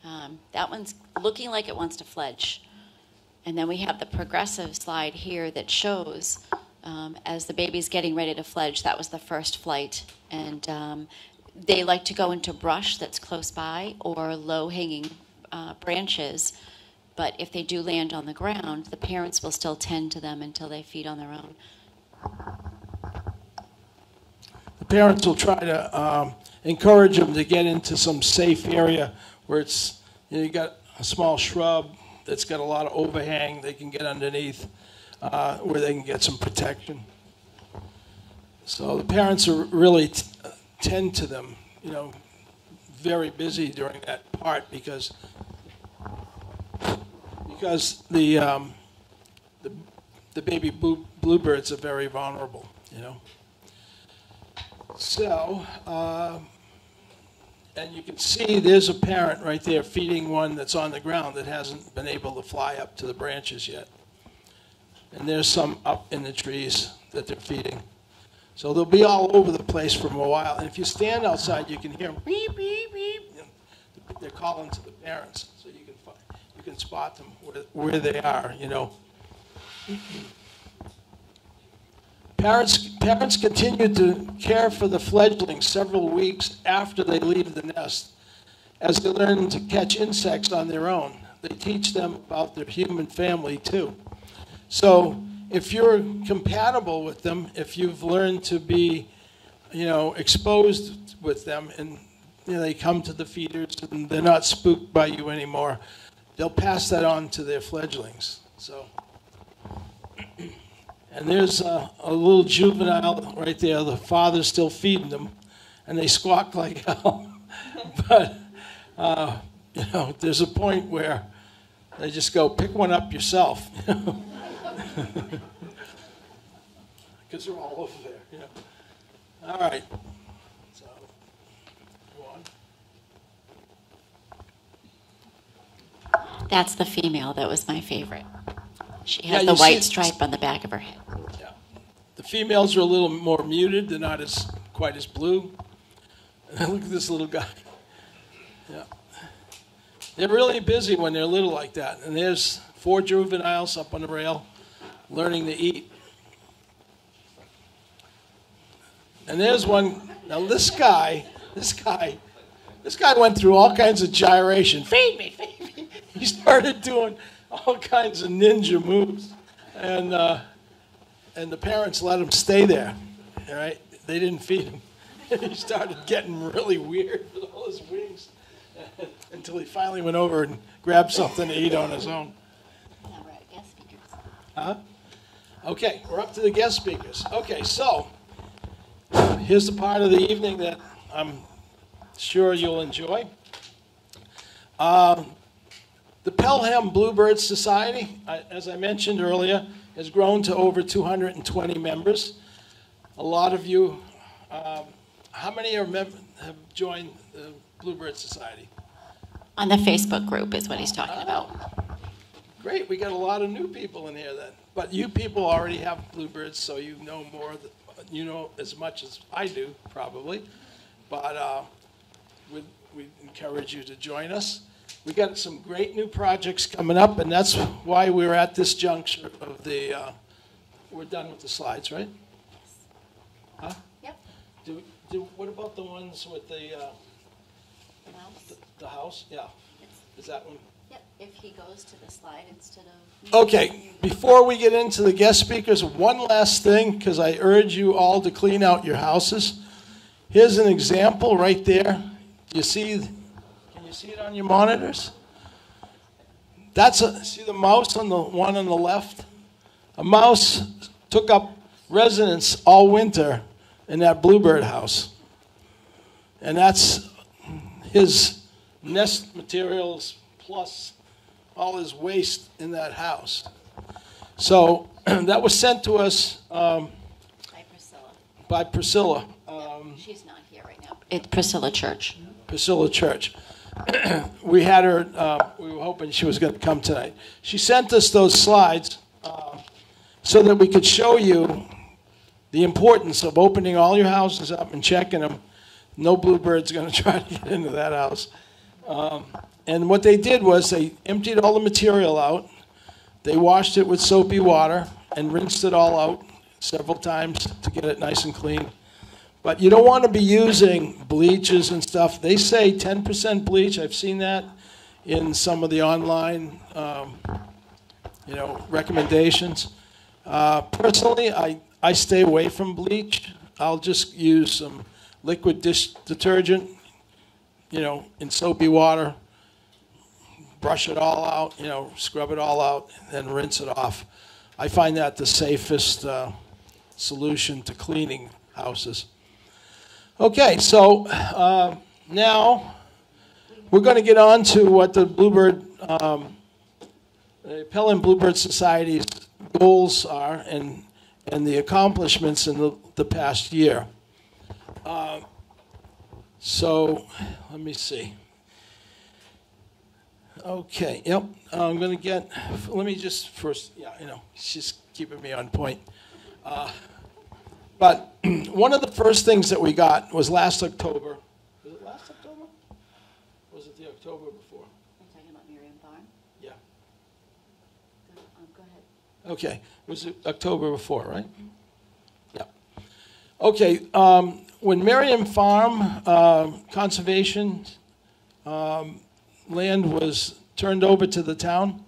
Um, that one's looking like it wants to fledge. And then we have the progressive slide here that shows um, as the baby's getting ready to fledge, that was the first flight. And um, they like to go into brush that's close by or low hanging uh, branches. But if they do land on the ground, the parents will still tend to them until they feed on their own. The parents will try to um, encourage them to get into some safe area where it's, you know, you got a small shrub that's got a lot of overhang they can get underneath, uh, where they can get some protection. So the parents are really tend to them, you know, very busy during that part because because the um, the, the baby blue, bluebirds are very vulnerable, you know. So, uh, and you can see there's a parent right there feeding one that's on the ground that hasn't been able to fly up to the branches yet. And there's some up in the trees that they're feeding. So they'll be all over the place for a while. And if you stand outside, you can hear 'em beep, beep, beep. They're calling to the parents, so you can find, you can spot them where, where they are, you know. Parents, parents continue to care for the fledglings several weeks after they leave the nest as they learn to catch insects on their own. They teach them about their human family too. So if you're compatible with them, if you've learned to be, you know, exposed with them and you know, they come to the feeders and they're not spooked by you anymore, they'll pass that on to their fledglings. So. And there's a, a little juvenile right there. The father's still feeding them, and they squawk like hell. but uh, you know, there's a point where they just go, "Pick one up yourself," because they're all over there. Know. All right. That's the female that was my favorite. She Yeah, has the you white see- stripe on the back of her head. Yeah. The females are a little more muted. They're not as quite as blue. Look at this little guy. Yeah. They're really busy when they're little like that. And there's four juveniles up on the rail learning to eat. And there's one. Now this guy, this guy, this guy went through all kinds of gyration. Feed me, feed me. He started doing all kinds of ninja moves, and uh, and the parents let him stay there. All right, they didn't feed him. he started getting really weird with all his wings until he finally went over and grabbed something to eat on his own. Now we're at guest speakers. Huh? Okay, we're up to the guest speakers. Okay, so here's the part of the evening that I'm sure you'll enjoy. Um, the Pelham Bluebird Society, as I mentioned earlier, has grown to over 220 members. A lot of you, um, how many are mem- have joined the Bluebird Society? On the Facebook group is what he's talking about. Great, we got a lot of new people in here then. But you people already have bluebirds, so you know more, you know as much as I do, probably. But uh, we we encourage you to join us. We got some great new projects coming up, and that's why we're at this juncture of the uh, we're done with the slides, right? Huh? Yep. Do, do, what about the ones with the, uh, Mouse. the house? Yeah, is that one? Yep, if he goes to the slide instead of. Okay, before we get into the guest speakers, one last thing, because I urge you all to clean out your houses. Here's an example right there. You see, you see it on your monitors? That's a, see the mouse on the one on the left? A mouse took up residence all winter in that bluebird house. And that's his nest materials plus all his waste in that house. So that was sent to us um, By Priscilla. by Priscilla, um, She's not here right now. It's Priscilla Church. Priscilla Church. we had her, uh, we were hoping she was going to come tonight. She sent us those slides uh, so that we could show you the importance of opening all your houses up and checking them. No bluebird's going to try to get into that house. Um, and what they did was they emptied all the material out. They washed it with soapy water and rinsed it all out several times to get it nice and clean. But you don't want to be using bleaches and stuff. They say 10% bleach. I've seen that in some of the online, um, you know, recommendations. Uh, personally, I, I stay away from bleach. I'll just use some liquid dish detergent, you know, in soapy water, brush it all out, you know, scrub it all out, and then rinse it off. I find that the safest uh, solution to cleaning houses. Okay, so uh, now we're going to get on to what the Bluebird, um, the Pelham Bluebird Society's goals are and, and the accomplishments in the, the past year. Uh, so let me see. Okay, yep, I'm going to get, let me just first, yeah, you know, she's keeping me on point. Uh, but one of the first things that we got was last October. Was it last October? Or was it the October before? You're you talking about Merriam Farm? Yeah. Go, um, go ahead. Okay, was it October before, right? Yeah. Okay, um, when Merriam Farm um, Conservation um, land was turned over to the town,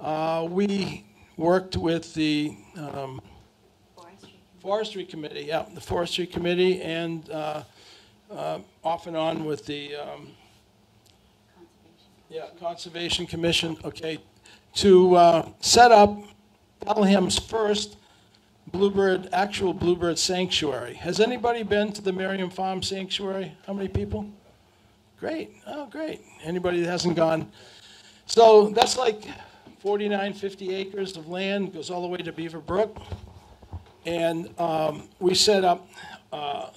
uh, we worked with the um, Forestry. Committee, yeah, the Forestry Committee, and uh, uh, off and on with the, um, Conservation. yeah, Conservation Commission, okay, to uh, set up Pelham's first bluebird, actual bluebird sanctuary. Has anybody been to the Merriam Farm Sanctuary? How many people? Great, oh, great. Anybody that hasn't gone? So that's like 49, 50 acres of land, goes all the way to Beaver Brook. And um, we set up, uh,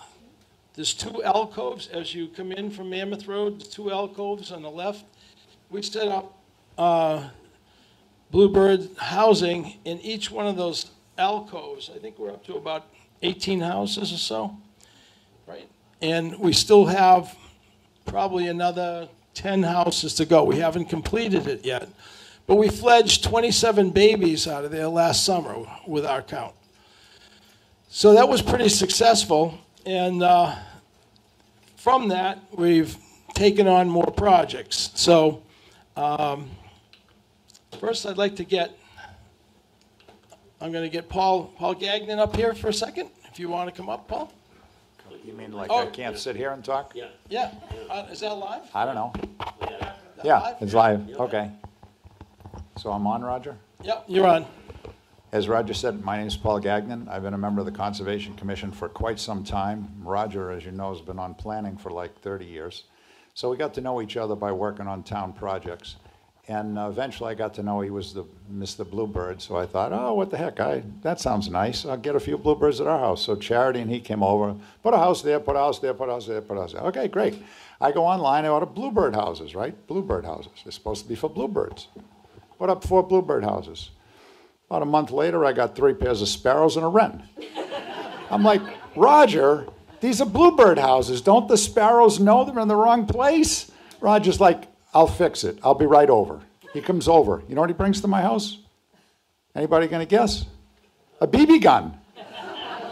there's two alcoves as you come in from Mammoth Road, two alcoves on the left. We set up uh, bluebird housing in each one of those alcoves. I think we're up to about 18 houses or so, right? And we still have probably another 10 houses to go. We haven't completed it yet. But we fledged 27 babies out of there last summer with our count. So that was pretty successful. And uh, from that, we've taken on more projects. So um, first, I'd like to get, I'm going to get Paul, Paul Gagnon up here for a second, if you want to come up, Paul. You mean like Oh. I can't sit here and talk? Yeah. Yeah, Uh, is that live? I don't know. That Yeah, live? it's live, okay. So I'm on, Roger? Yep, you're on. As Roger said, my name is Paul Gagnon. I've been a member of the Conservation Commission for quite some time. Roger, as you know, has been on planning for like 30 years. So we got to know each other by working on town projects. And eventually I got to know he was the Mr. Bluebird, so I thought, oh, what the heck, I, that sounds nice. I'll get a few bluebirds at our house. So Charity and he came over, put a house there, put a house there, put a house there, put a house there. Okay, great. I go online, I order bluebird houses, right? Bluebird houses. They're supposed to be for bluebirds. Put up four bluebird houses. About a month later, I got three pairs of sparrows and a wren. I'm like, Roger, these are bluebird houses. Don't the sparrows know they're in the wrong place? Roger's like, I'll fix it. I'll be right over. He comes over. You know what he brings to my house? Anybody gonna guess? a BB gun.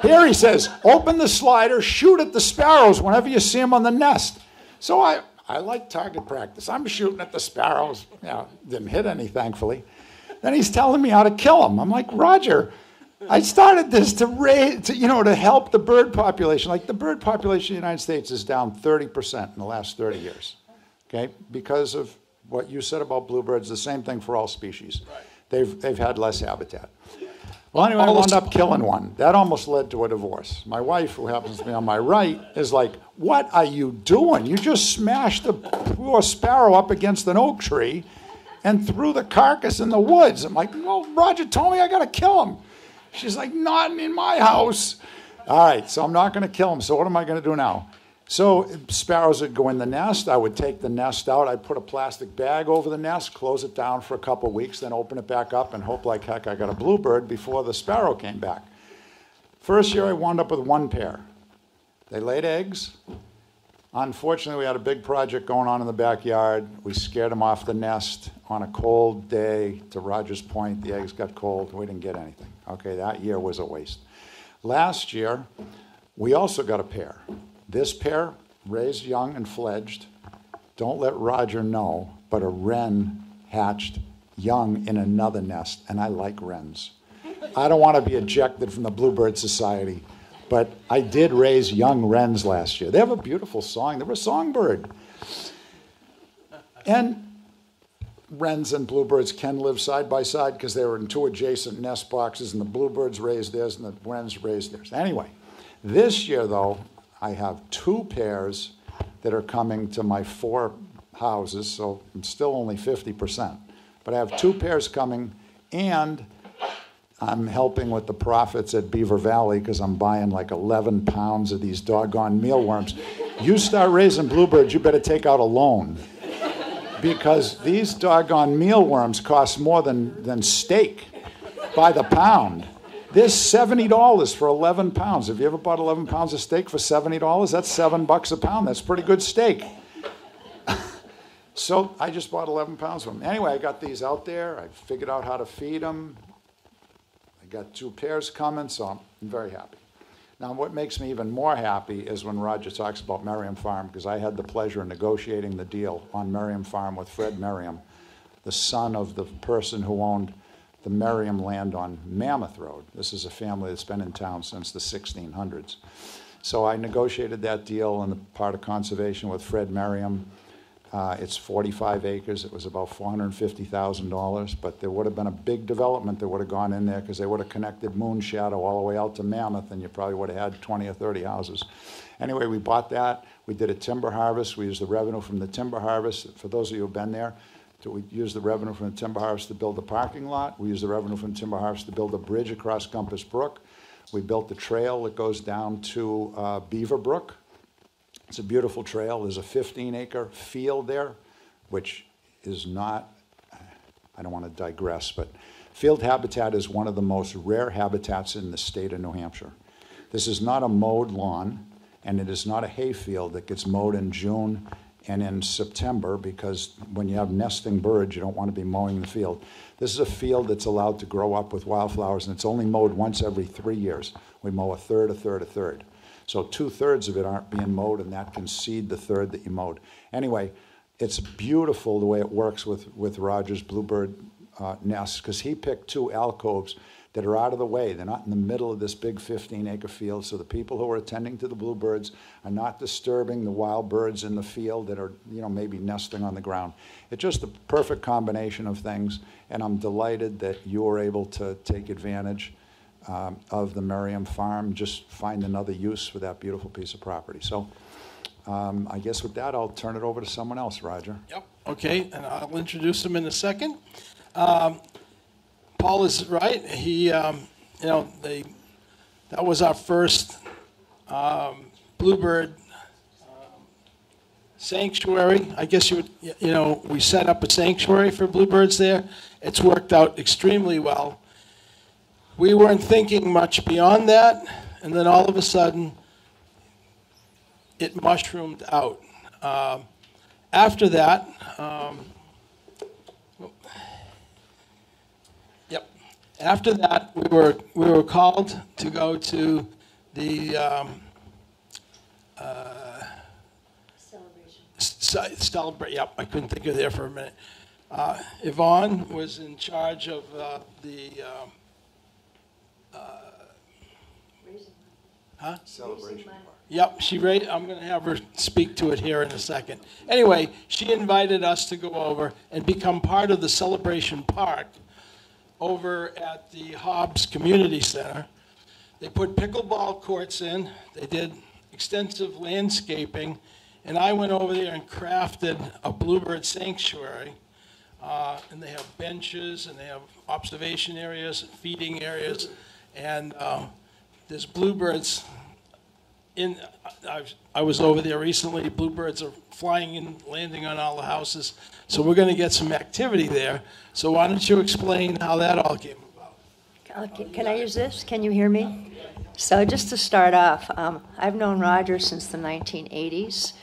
Here he says, open the slider, shoot at the sparrows whenever you see them on the nest. So I, I like target practice. I'm shooting at the sparrows. Yeah, didn't hit any, thankfully. Then he's telling me how to kill them. I'm like, Roger, I started this to raise, to, you know, to help the bird population. Like the bird population in the United States is down 30% in the last 30 years. Okay, because of what you said about bluebirds, the same thing for all species. They've, they've had less habitat. Well, anyway, I wound up killing one. That almost led to a divorce. My wife, who happens to be on my right, is like, What are you doing? You just smashed the poor sparrow up against an oak tree and threw the carcass in the woods. I'm like, Well, Roger told me I got to kill him. She's like, Not in my house. All right, so I'm not going to kill him. So what am I going to do now? So sparrows would go in the nest. I would take the nest out. I'd put a plastic bag over the nest, close it down for a couple weeks, then open it back up and hope like heck I got a bluebird before the sparrow came back. First year I wound up with one pair. They laid eggs. Unfortunately, we had a big project going on in the backyard. We scared them off the nest on a cold day. To Rogers Point, the eggs got cold. We didn't get anything. Okay, that year was a waste. Last year, we also got a pair. This pair raised young and fledged. Don't let Roger know, but a wren hatched young in another nest, and I like wrens. I don't want to be ejected from the Bluebird Society, but I did raise young wrens last year. They have a beautiful song. They're a songbird. And wrens and bluebirds can live side by side because they were in two adjacent nest boxes, and the bluebirds raised theirs and the wrens raised theirs. Anyway, this year, though, I have two pairs that are coming to my four houses, so I'm still only 50%. But I have two pairs coming, and I'm helping with the profits at Beaver Valley because I'm buying like 11 pounds of these doggone mealworms. You start raising bluebirds, you better take out a loan because these doggone mealworms cost more than, than steak by the pound. This $70 for 11 pounds. Have you ever bought 11 pounds of steak for $70? That's seven bucks a pound. That's pretty good steak. so I just bought 11 pounds of them. Anyway, I got these out there. I figured out how to feed them. Got two pairs coming, so I'm very happy. Now, what makes me even more happy is when Roger talks about Merriam Farm, because I had the pleasure of negotiating the deal on Merriam Farm with Fred Merriam, the son of the person who owned the Merriam land on Mammoth Road. This is a family that's been in town since the 1600s. So I negotiated that deal on the part of conservation with Fred Merriam. Uh, It's 45 acres. It was about $450,000, but there would have been a big development that would have gone in there because they would have connected Moon Shadow all the way out to Mammoth, and you probably would have had 20 or 30 houses. Anyway, we bought that. We did a timber harvest. We used the revenue from the timber harvest. For those of you who've been there, we used the revenue from the timber harvest to build a parking lot. We used the revenue from timber harvest to build a bridge across Compass Brook. We built the trail that goes down to uh, Beaver Brook. It's a beautiful trail. There's a 15 acre field there, which is not, I don't want to digress, but field habitat is one of the most rare habitats in the state of New Hampshire. This is not a mowed lawn, and it is not a hayfield that gets mowed in June and in September because when you have nesting birds, you don't want to be mowing the field. This is a field that's allowed to grow up with wildflowers, and it's only mowed once every three years. We mow a third, a third, a third. So two thirds of it aren't being mowed, and that can seed the third that you mowed. Anyway, it's beautiful the way it works with, with Rogers Bluebird uh, nests because he picked two alcoves that are out of the way. They're not in the middle of this big 15 acre field. So the people who are attending to the bluebirds are not disturbing the wild birds in the field that are, you know, maybe nesting on the ground. It's just the perfect combination of things. And I'm delighted that you were able to take advantage um, of the Merriam Farm, just find another use for that beautiful piece of property. So um, I guess with that, I'll turn it over to someone else, Roger. Yep, okay, and I'll introduce him in a second. Um, Paul is right, he, um, you know, they, that was our first um, Bluebird sanctuary. I guess you would, you know, we set up a sanctuary for bluebirds there. It's worked out extremely well. We weren't thinking much beyond that, and then all of a sudden, it mushroomed out. Um, after that, um, yep. After that, we were, we were called to go to the um, celebration. Celebrate, yep, I couldn't think of there for a minute. Uh, Yvonne was in charge of uh, the, um, Celebration. Park. Yep, she ra I'm going to have her speak to it here in a second. Anyway, she invited us to go over and become part of the Celebration Park over at the Hobbs Community Center. They put pickleball courts in, they did extensive landscaping, and I went over there and crafted a bluebird sanctuary. Uh, And they have benches, and they have observation areas, feeding areas, and um, there's bluebirds in, I was- I was over there recently, bluebirds are flying and landing on all the houses, so we're going to get some activity there. So why don't you explain how that all came about? Can I use this? Can you hear me? So just to start off, um, I've known Roger since the 1980s,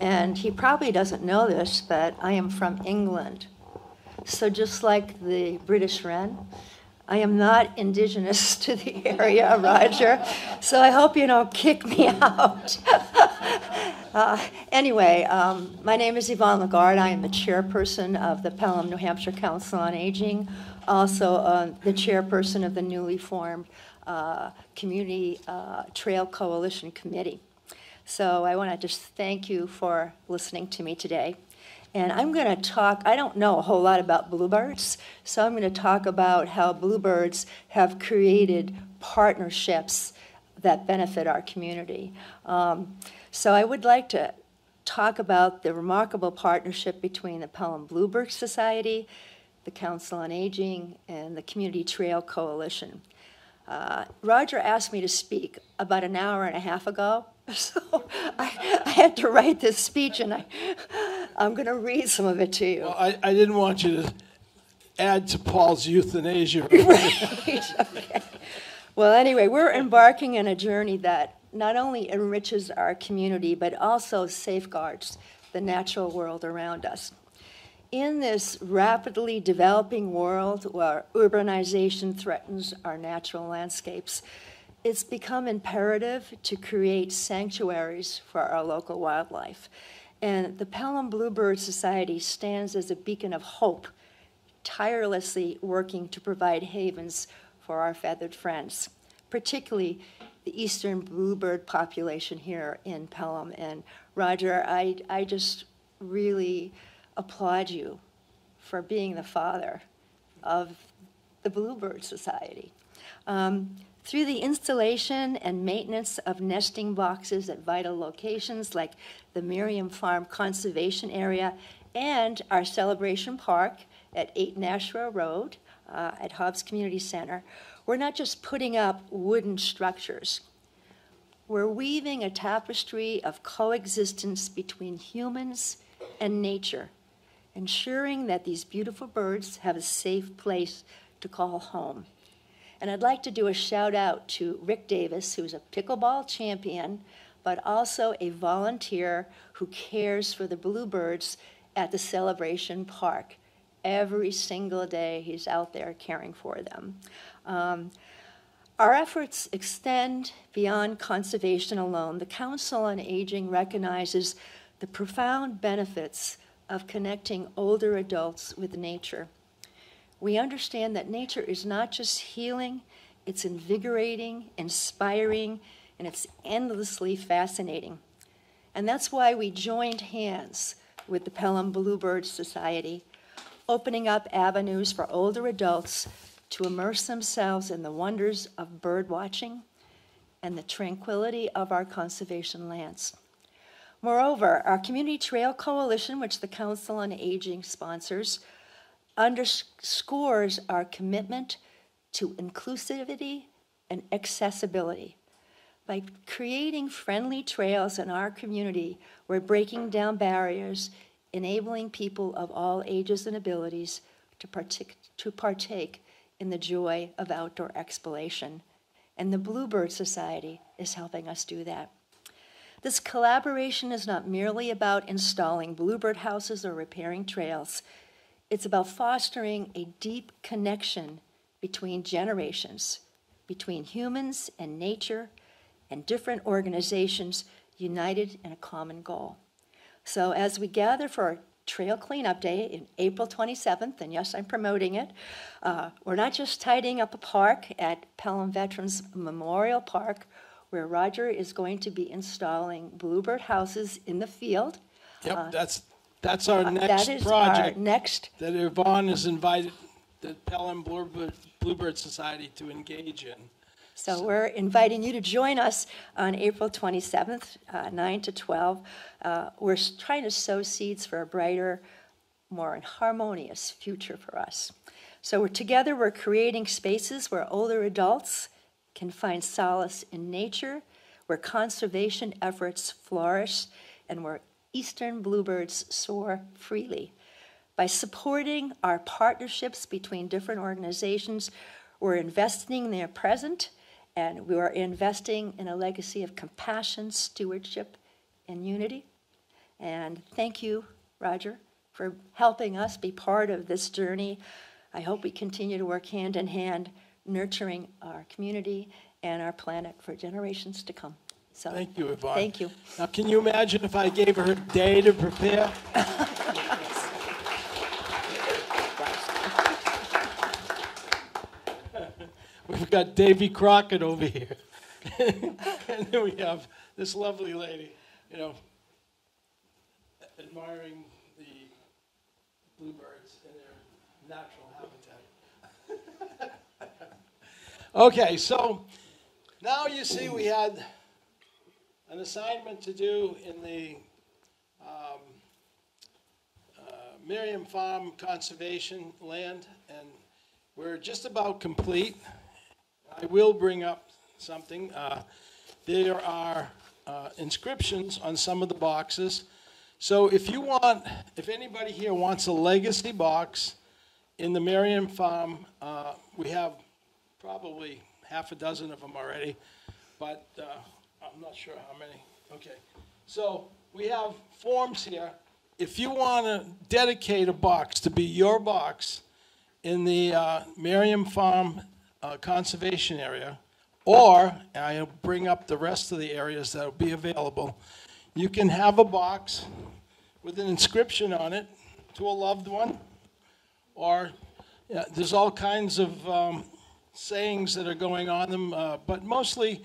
and he probably doesn't know this, but I am from England. So just like the British wren, I am not indigenous to the area, Roger. So I hope you don't kick me out. Uh, Anyway, um, my name is Yvonne Lagarde. I am the chairperson of the Pelham, New Hampshire Council on Aging, also uh, the chairperson of the newly formed uh, Community uh, Trail Coalition Committee. So I want to just thank you for listening to me today. And I'm going to talk, I don't know a whole lot about bluebirds, so I'm going to talk about how bluebirds have created partnerships that benefit our community. Um, so I would like to talk about the remarkable partnership between the Pelham Bluebird Society, the Council on Aging, and the Community Trail Coalition. Uh, Roger asked me to speak about an hour and a half ago, so I, I had to write this speech, and I, I'm going to read some of it to you. Well, I, I didn't want you to add to Paul's euthanasia. right. Okay. Well, anyway, we're embarking on a journey that not only enriches our community, but also safeguards the natural world around us. In this rapidly developing world where urbanization threatens our natural landscapes, it's become imperative to create sanctuaries for our local wildlife. And the Pelham Bluebird Society stands as a beacon of hope tirelessly working to provide havens for our feathered friends, particularly the eastern bluebird population here in Pelham. And Roger, I, I just really applaud you for being the father of the Bluebird Society. Um, through the installation and maintenance of nesting boxes at vital locations like the Merriam Farm Conservation Area and our Celebration Park at 8 Nashua Road uh, at Hobbs Community Center, we're not just putting up wooden structures. We're weaving a tapestry of coexistence between humans and nature, ensuring that these beautiful birds have a safe place to call home. And I'd like to do a shout out to Rick Davis, who's a pickleball champion, but also a volunteer who cares for the bluebirds at the Celebration Park. Every single day, he's out there caring for them. Um, our efforts extend beyond conservation alone. The Council on Aging recognizes the profound benefits of connecting older adults with nature. We understand that nature is not just healing, it's invigorating, inspiring, and it's endlessly fascinating. And that's why we joined hands with the Pelham Bluebird Society, opening up avenues for older adults to immerse themselves in the wonders of bird watching and the tranquility of our conservation lands. Moreover, our Community Trail Coalition, which the Council on Aging sponsors, underscores our commitment to inclusivity and accessibility. By creating friendly trails in our community, we're breaking down barriers, enabling people of all ages and abilities to partake, to partake in the joy of outdoor exploration. And the Bluebird Society is helping us do that. This collaboration is not merely about installing bluebird houses or repairing trails. It's about fostering a deep connection between generations, between humans and nature, and different organizations united in a common goal. So as we gather for our Trail Cleanup Day in April 27th, and yes, I'm promoting it, uh, we're not just tidying up a park at Pelham Veterans Memorial Park, where Roger is going to be installing bluebird houses in the field. Yep, that's, that's our Uh, next That is our project next that Yvonne has invited the Pelham Bluebird, Bluebird Society to engage in. So we're inviting you to join us on April 27th, uh, 9 to 12. Uh, We're trying to sow seeds for a brighter, more harmonious future for us. So we're together, we're creating spaces where older adults can find solace in nature, where conservation efforts flourish, and where eastern bluebirds soar freely. By supporting our partnerships between different organizations, we're investing in their present and we are investing in a legacy of compassion, stewardship, and unity. And thank you, Roger, for helping us be part of this journey. I hope we continue to work hand in hand, nurturing our community and our planet for generations to come. So, Thank you, Yvonne. Thank you. Now, can you imagine if I gave her a day to prepare? We've got Davy Crockett over here. And then we have this lovely lady, you know, admiring the bluebirds in their natural habitat. Okay, so now you see we had an assignment to do in the um, uh, Merriam Farm Conservation Land, and we're just about complete. I will bring up something. Uh, There are uh, inscriptions on some of the boxes. So if you want, if anybody here wants a legacy box in the Merriam Farm, uh, we have probably half a dozen of them already, but uh, I'm not sure how many. Okay. So we have forms here. If you want to dedicate a box to be your box in the uh, Merriam Farm uh, Conservation Area, or I'll bring up the rest of the areas that will be available, you can have a box with an inscription on it to a loved one, or there's all kinds of um, sayings that are going on them, uh, but mostly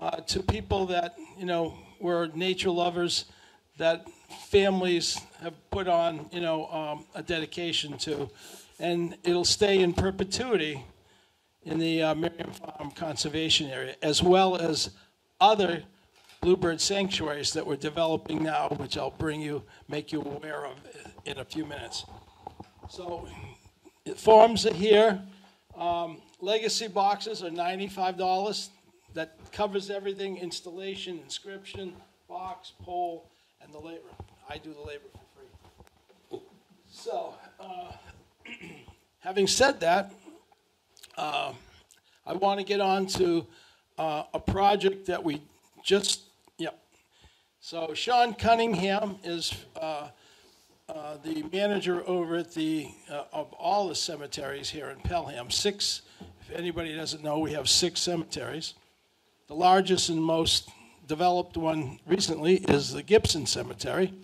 uh, to people that you know were nature lovers that families have put on you know um, a dedication to, and it'll stay in perpetuity in the uh, Merriam Farm Conservation Area, as well as other bluebird sanctuaries that we're developing now, which I'll bring you, make you aware of in a few minutes. So, forms are here. Um, legacy boxes are ninety-five dollars. That covers everything: installation, inscription, box, pole, and the labor. I do the labor for free. So, uh, having said that, uh, I want to get on to uh, a project that we just, yep. So Sean Cunningham is uh, uh, the manager over at the, uh, of all the cemeteries here in Pelham. Six, if anybody doesn't know, we have six cemeteries. The largest and most developed one recently is the Gibson Cemetery.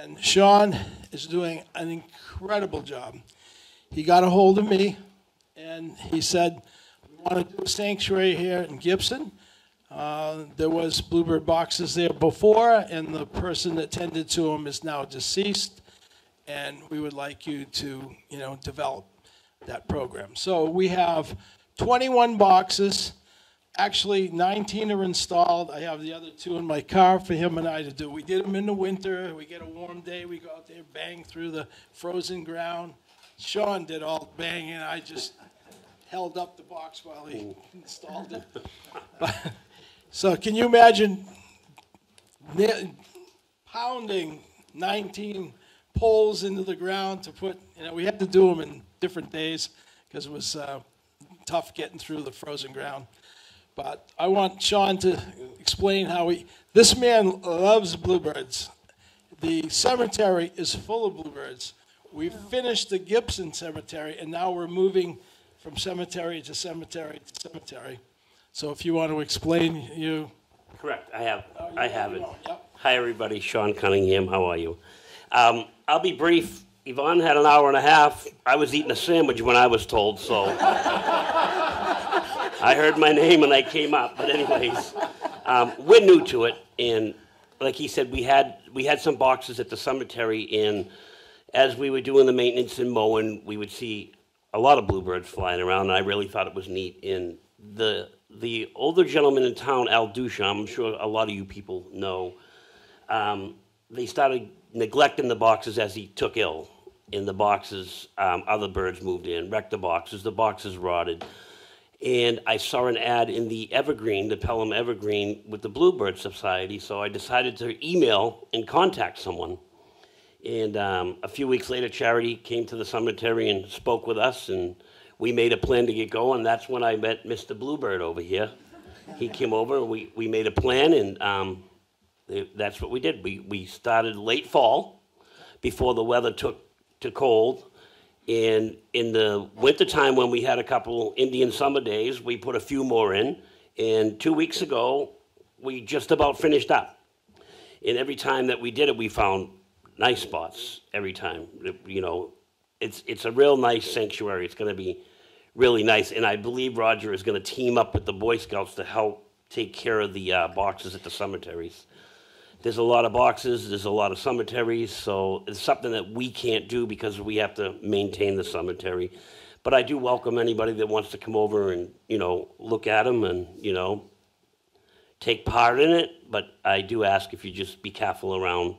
And Sean is doing an incredible job. He got a hold of me and he said, "We want to do a sanctuary here in Gibson." Uh, there was bluebird boxes there before, and the person that tended to them is now deceased, and we would like you to, you know, develop that program. So we have 21 boxes. Actually, 19 are installed. I have the other two in my car for him and I to do. We did them in the winter. We get a warm day. We go out there, bang through the frozen ground. Sean did all the banging. I just held up the box while he installed it. But, so can you imagine pounding 19 poles into the ground to put, you know, we had to do them in different days because it was uh, tough getting through the frozen ground. But I want Sean to explain how he, this man loves bluebirds. The cemetery is full of bluebirds. We finished the Gibson Cemetery, and now we're moving from cemetery to cemetery to cemetery. So if you want to explain, you. Correct, I have, I have it. Yep. Hi, everybody, Sean Cunningham, how are you? Um, I'll be brief. Yvonne had an hour and a half. I was eating a sandwich when I was told, so. I heard my name and I came up, but anyways, um, we're new to it, and like he said, we had, we had some boxes at the cemetery, and as we were doing the maintenance and mowing, we would see a lot of bluebirds flying around, and I really thought it was neat. And the, the older gentleman in town, Al Duchamp, I'm sure a lot of you people know, um, they started neglecting the boxes as he took ill. In the boxes, um, other birds moved in, wrecked the boxes, the boxes rotted. And I saw an ad in the Evergreen, the Pelham Evergreen, with the Bluebird Society, so I decided to email and contact someone. And um, a few weeks later, Charity came to the cemetery and spoke with us, and we made a plan to get going. That's when I met Mr. Bluebird over here. He came over, and we, we made a plan, and um, th- that's what we did. We, we started late fall before the weather took to cold. And in the wintertime, when we had a couple Indian summer days, we put a few more in. And two weeks ago, we just about finished up. And every time that we did it, we found nice spots every time. You know, it's, it's a real nice sanctuary. It's going to be really nice. And I believe Roger is going to team up with the Boy Scouts to help take care of the uh, boxes at the cemeteries. There's a lot of boxes, there's a lot of cemeteries, so it's something that we can't do because we have to maintain the cemetery. But I do welcome anybody that wants to come over and, you know, look at them and, you know, take part in it, but I do ask if you just be careful around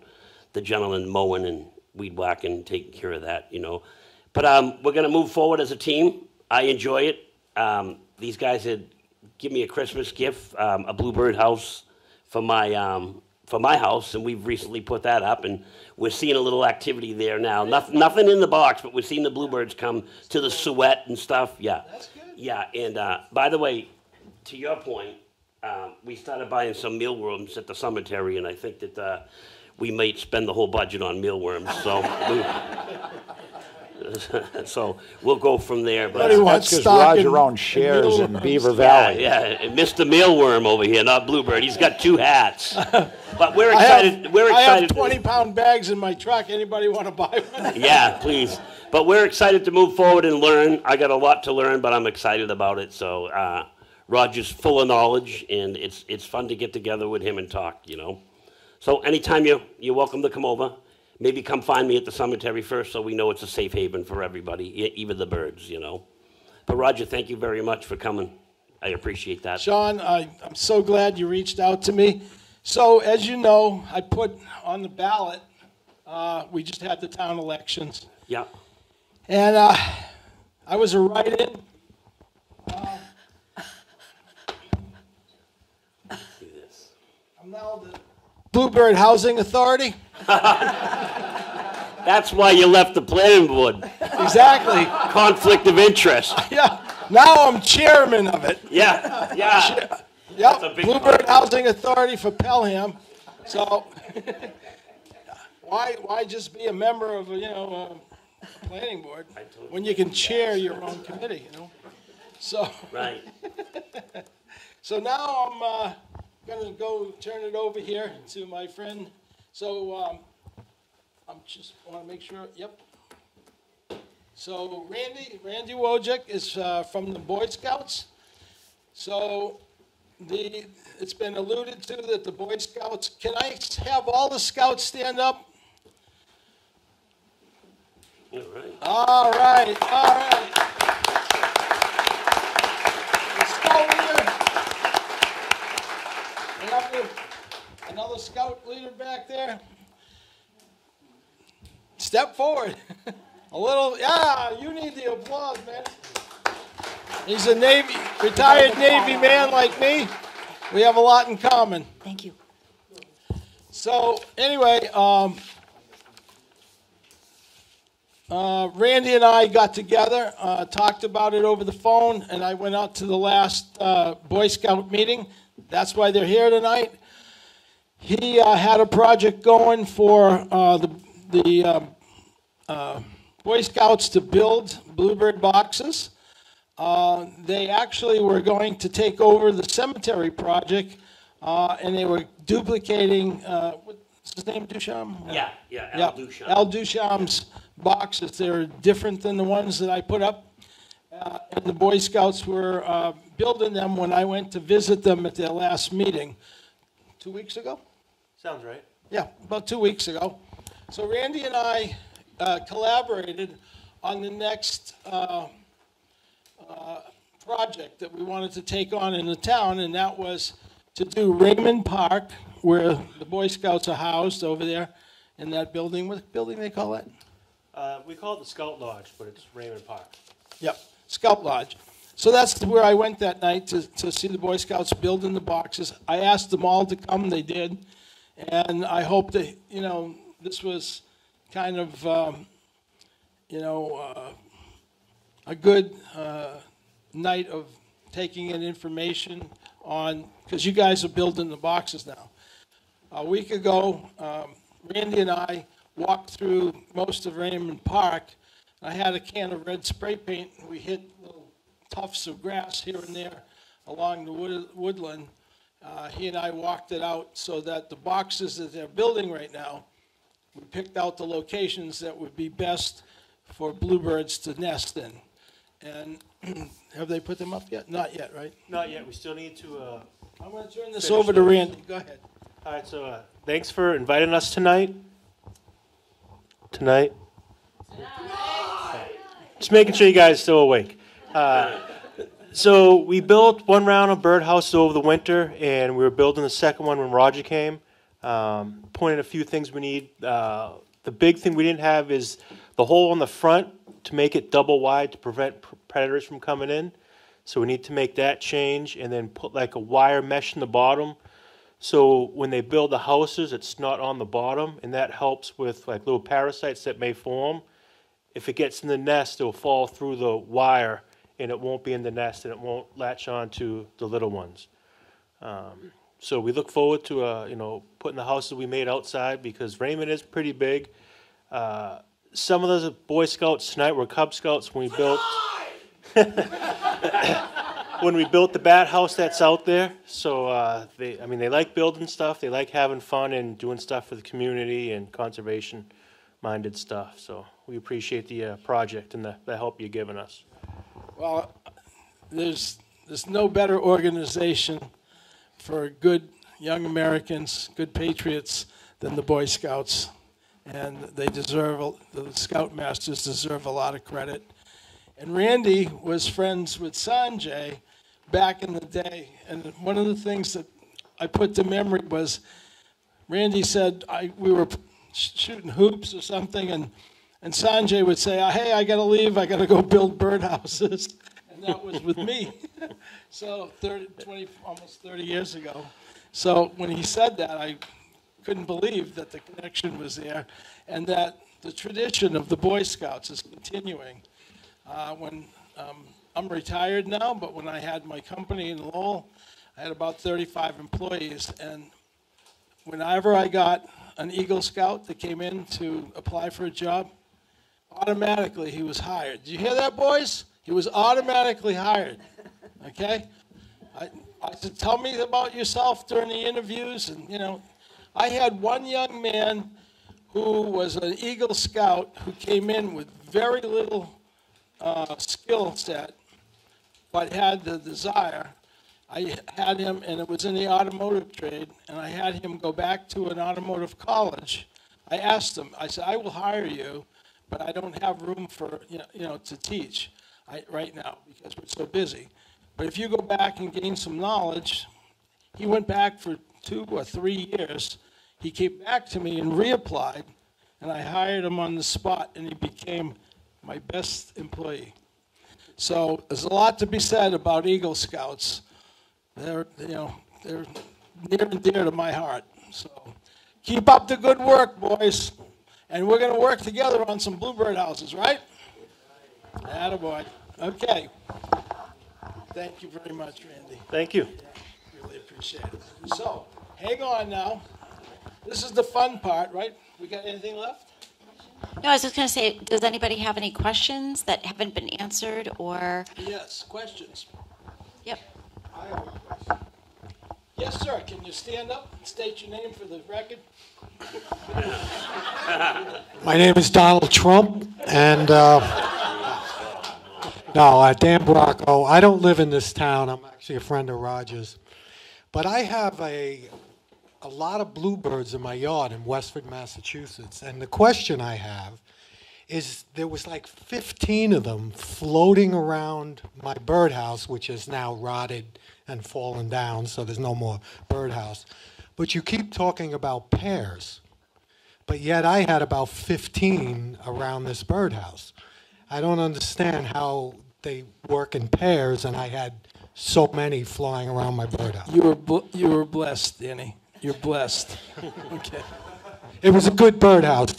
the gentleman mowing and weed whacking, taking care of that, you know. But um, we're gonna move forward as a team. I enjoy it. Um, these guys had give me a Christmas gift, um, a bluebird house for my um, for my house, and we've recently put that up, and we're seeing a little activity there now. Nothing, nothing in the box, but we're seeing the bluebirds come to the Suet and stuff. Yeah, That's good. yeah. And uh, by the way, to your point, um, we started buying some mealworms at the cemetery, and I think that uh, we might spend the whole budget on mealworms. So, we, so we'll go from there. But Everybody wants That's because stock in- Roger owns shares in mealworms. Beaver yeah, Valley. yeah, and Mr. Mealworm over here, not Bluebird. He's got two hats. But we're I excited. have, we're I have excited. 20 pound bags in my truck. Anybody want to buy one? Yeah, please. But we're excited to move forward and learn. I got a lot to learn, but I'm excited about it. So uh, Roger's full of knowledge, and it's it's fun to get together with him and talk. You know. So anytime you you're welcome to come over. Maybe come find me at the cemetery first, so we know it's a safe haven for everybody, even the birds. You know. But Roger, thank you very much for coming. I appreciate that. Sean, I, I'm so glad you reached out to me. So, as you know, I put on the ballot, uh, we just had the town elections, Yeah. and uh, I was a write in. Do this. I'm now the Bluebird Housing Authority. That's why you left the planning board. Exactly. Conflict of interest. Yeah. Now I'm chairman of it. Yeah, yeah. a Yep. big Bluebird Housing Authority for Pelham. So, why why just be a member of a, you know a planning board when you can chair your own committee? You know. So Right. so now I'm uh, gonna go turn it over here to my friend. So um, I'm just want to make sure. Yep. So Randy Randy Wojcik is uh, from the Boy Scouts. So the it's been alluded to that the Boy Scouts. Can I have all the scouts stand up? All right. All right, all right. The scout leader. We have the- Another scout leader back there. Step forward. A little, yeah, you need the applause, man. He's a Navy, retired Navy man like me. We have a lot in common. Thank you. So anyway, um, uh, Randy and I got together, uh, talked about it over the phone, and I went out to the last uh, Boy Scout meeting. That's why they're here tonight. He uh, had a project going for uh, the the um, uh, Boy Scouts to build bluebird boxes. uh, they actually were going to take over the cemetery project, uh, and they were duplicating, uh, what's his name, Duchamp? Yeah, yeah, Al Yep, Duchamp. Al Duchamp's boxes, they're different than the ones that I put up. Uh, And the Boy Scouts were uh, building them when I went to visit them at their last meeting, two weeks ago? Sounds right. Yeah, about two weeks ago. So Randy and I uh, collaborated on the next uh, uh, project that we wanted to take on in the town, and that was to do Raymond Park, where the Boy Scouts are housed over there in that building. What building they call it? Uh, we call it the Scout Lodge, but it's Raymond Park. Yep, Scout Lodge. So that's where I went that night to, to see the Boy Scouts building the boxes. I asked them all to come, they did. And I hope that, you know, this was kind of, um, you know, uh, a good uh, night of taking in information on, because you guys are building the boxes now. A week ago, um, Randy and I walked through most of Raymond Park. I had a can of red spray paint. We hit little tufts of grass here and there along the wood- woodland. Uh, He and I walked it out so that the boxes that they're building right now, we picked out the locations that would be best for bluebirds to nest in. And have they put them up yet? Not yet, right? Not yet. We still need to. Uh, I'm going to turn this over to those. Randy. Go ahead. all right. So uh, thanks for inviting us tonight. Tonight. Just making sure you guys are still awake. Uh, so we built one round of birdhouses over the winter, and we were building the second one when Roger came. Um, pointed a few things we need. Uh, the big thing we didn't have is the hole in the front to make it double wide to prevent predators from coming in. So we need to make that change, and then put like a wire mesh in the bottom. So when they build the houses, it's not on the bottom, and that helps with like little parasites that may form. If it gets in the nest, it'll fall through the wire, and it won't be in the nest, and it won't latch on to the little ones. Um, so we look forward to uh, you know putting the houses we made outside because Raymond is pretty big. Uh, some of those Boy Scouts tonight were Cub Scouts when we built when we built the bat house that's out there. So uh, they, I mean, they like building stuff. They like having fun and doing stuff for the community and conservation-minded stuff. So we appreciate the uh, project and the, the help you're giving us. Well, there's, there's no better organization for good young Americans, good patriots, than the Boy Scouts. And they deserve, the Scoutmasters deserve a lot of credit. And Randy was friends with Sanjay back in the day. And one of the things that I put to memory was Randy said I, we were shooting hoops or something, and, and Sanjay would say, Hey, I got to leave. I got to go build birdhouses. And that was with me. so 30, 20, almost 30 years ago. So when he said that, I couldn't believe that the connection was there and that the tradition of the Boy Scouts is continuing. Uh, when um, I'm retired now, but when I had my company in Lowell, I had about 35 employees, and whenever I got an Eagle Scout that came in to apply for a job, automatically he was hired. Did you hear that, boys? He was automatically hired. Okay? I, I said, tell me about yourself during the interviews, and you know, I had one young man who was an Eagle Scout who came in with very little uh, skill set, but had the desire. I had him, and it was in the automotive trade, and I had him go back to an automotive college. I asked him, I said, I will hire you, but I don't have room for, you know, you know to teach I, right now because we're so busy. But if you go back and gain some knowledge, he went back for two or three years. He came back to me and reapplied, and I hired him on the spot, and he became my best employee. So there's a lot to be said about Eagle Scouts. They're, you know, they're near and dear to my heart. So keep up the good work, boys. And we're going to work together on some bluebird houses, right? Attaboy. Okay. Thank you very much, Randy. Thank you. Really appreciate it. So, hang on now. This is the fun part, right? We got anything left? No, I was just going to say, does anybody have any questions that haven't been answered or, Yes, questions? yep. Yes, sir. Can you stand up and state your name for the record? My name is Donald Trump, and uh, no, uh, Dan Bracco. I don't live in this town. I'm actually a friend of Rogers, but I have a a lot of bluebirds in my yard in Westford, Massachusetts. And the question I have is, there was like 15 of them floating around my birdhouse, which is now rotted and fallen down, so there's no more birdhouse. But you keep talking about pairs. But yet I had about 15 around this birdhouse. I don't understand how they work in pairs and I had so many flying around my birdhouse. You were, bl- you were blessed, Danny. You're blessed. Okay. It was a good birdhouse.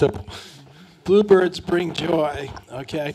Bluebirds bring joy, okay?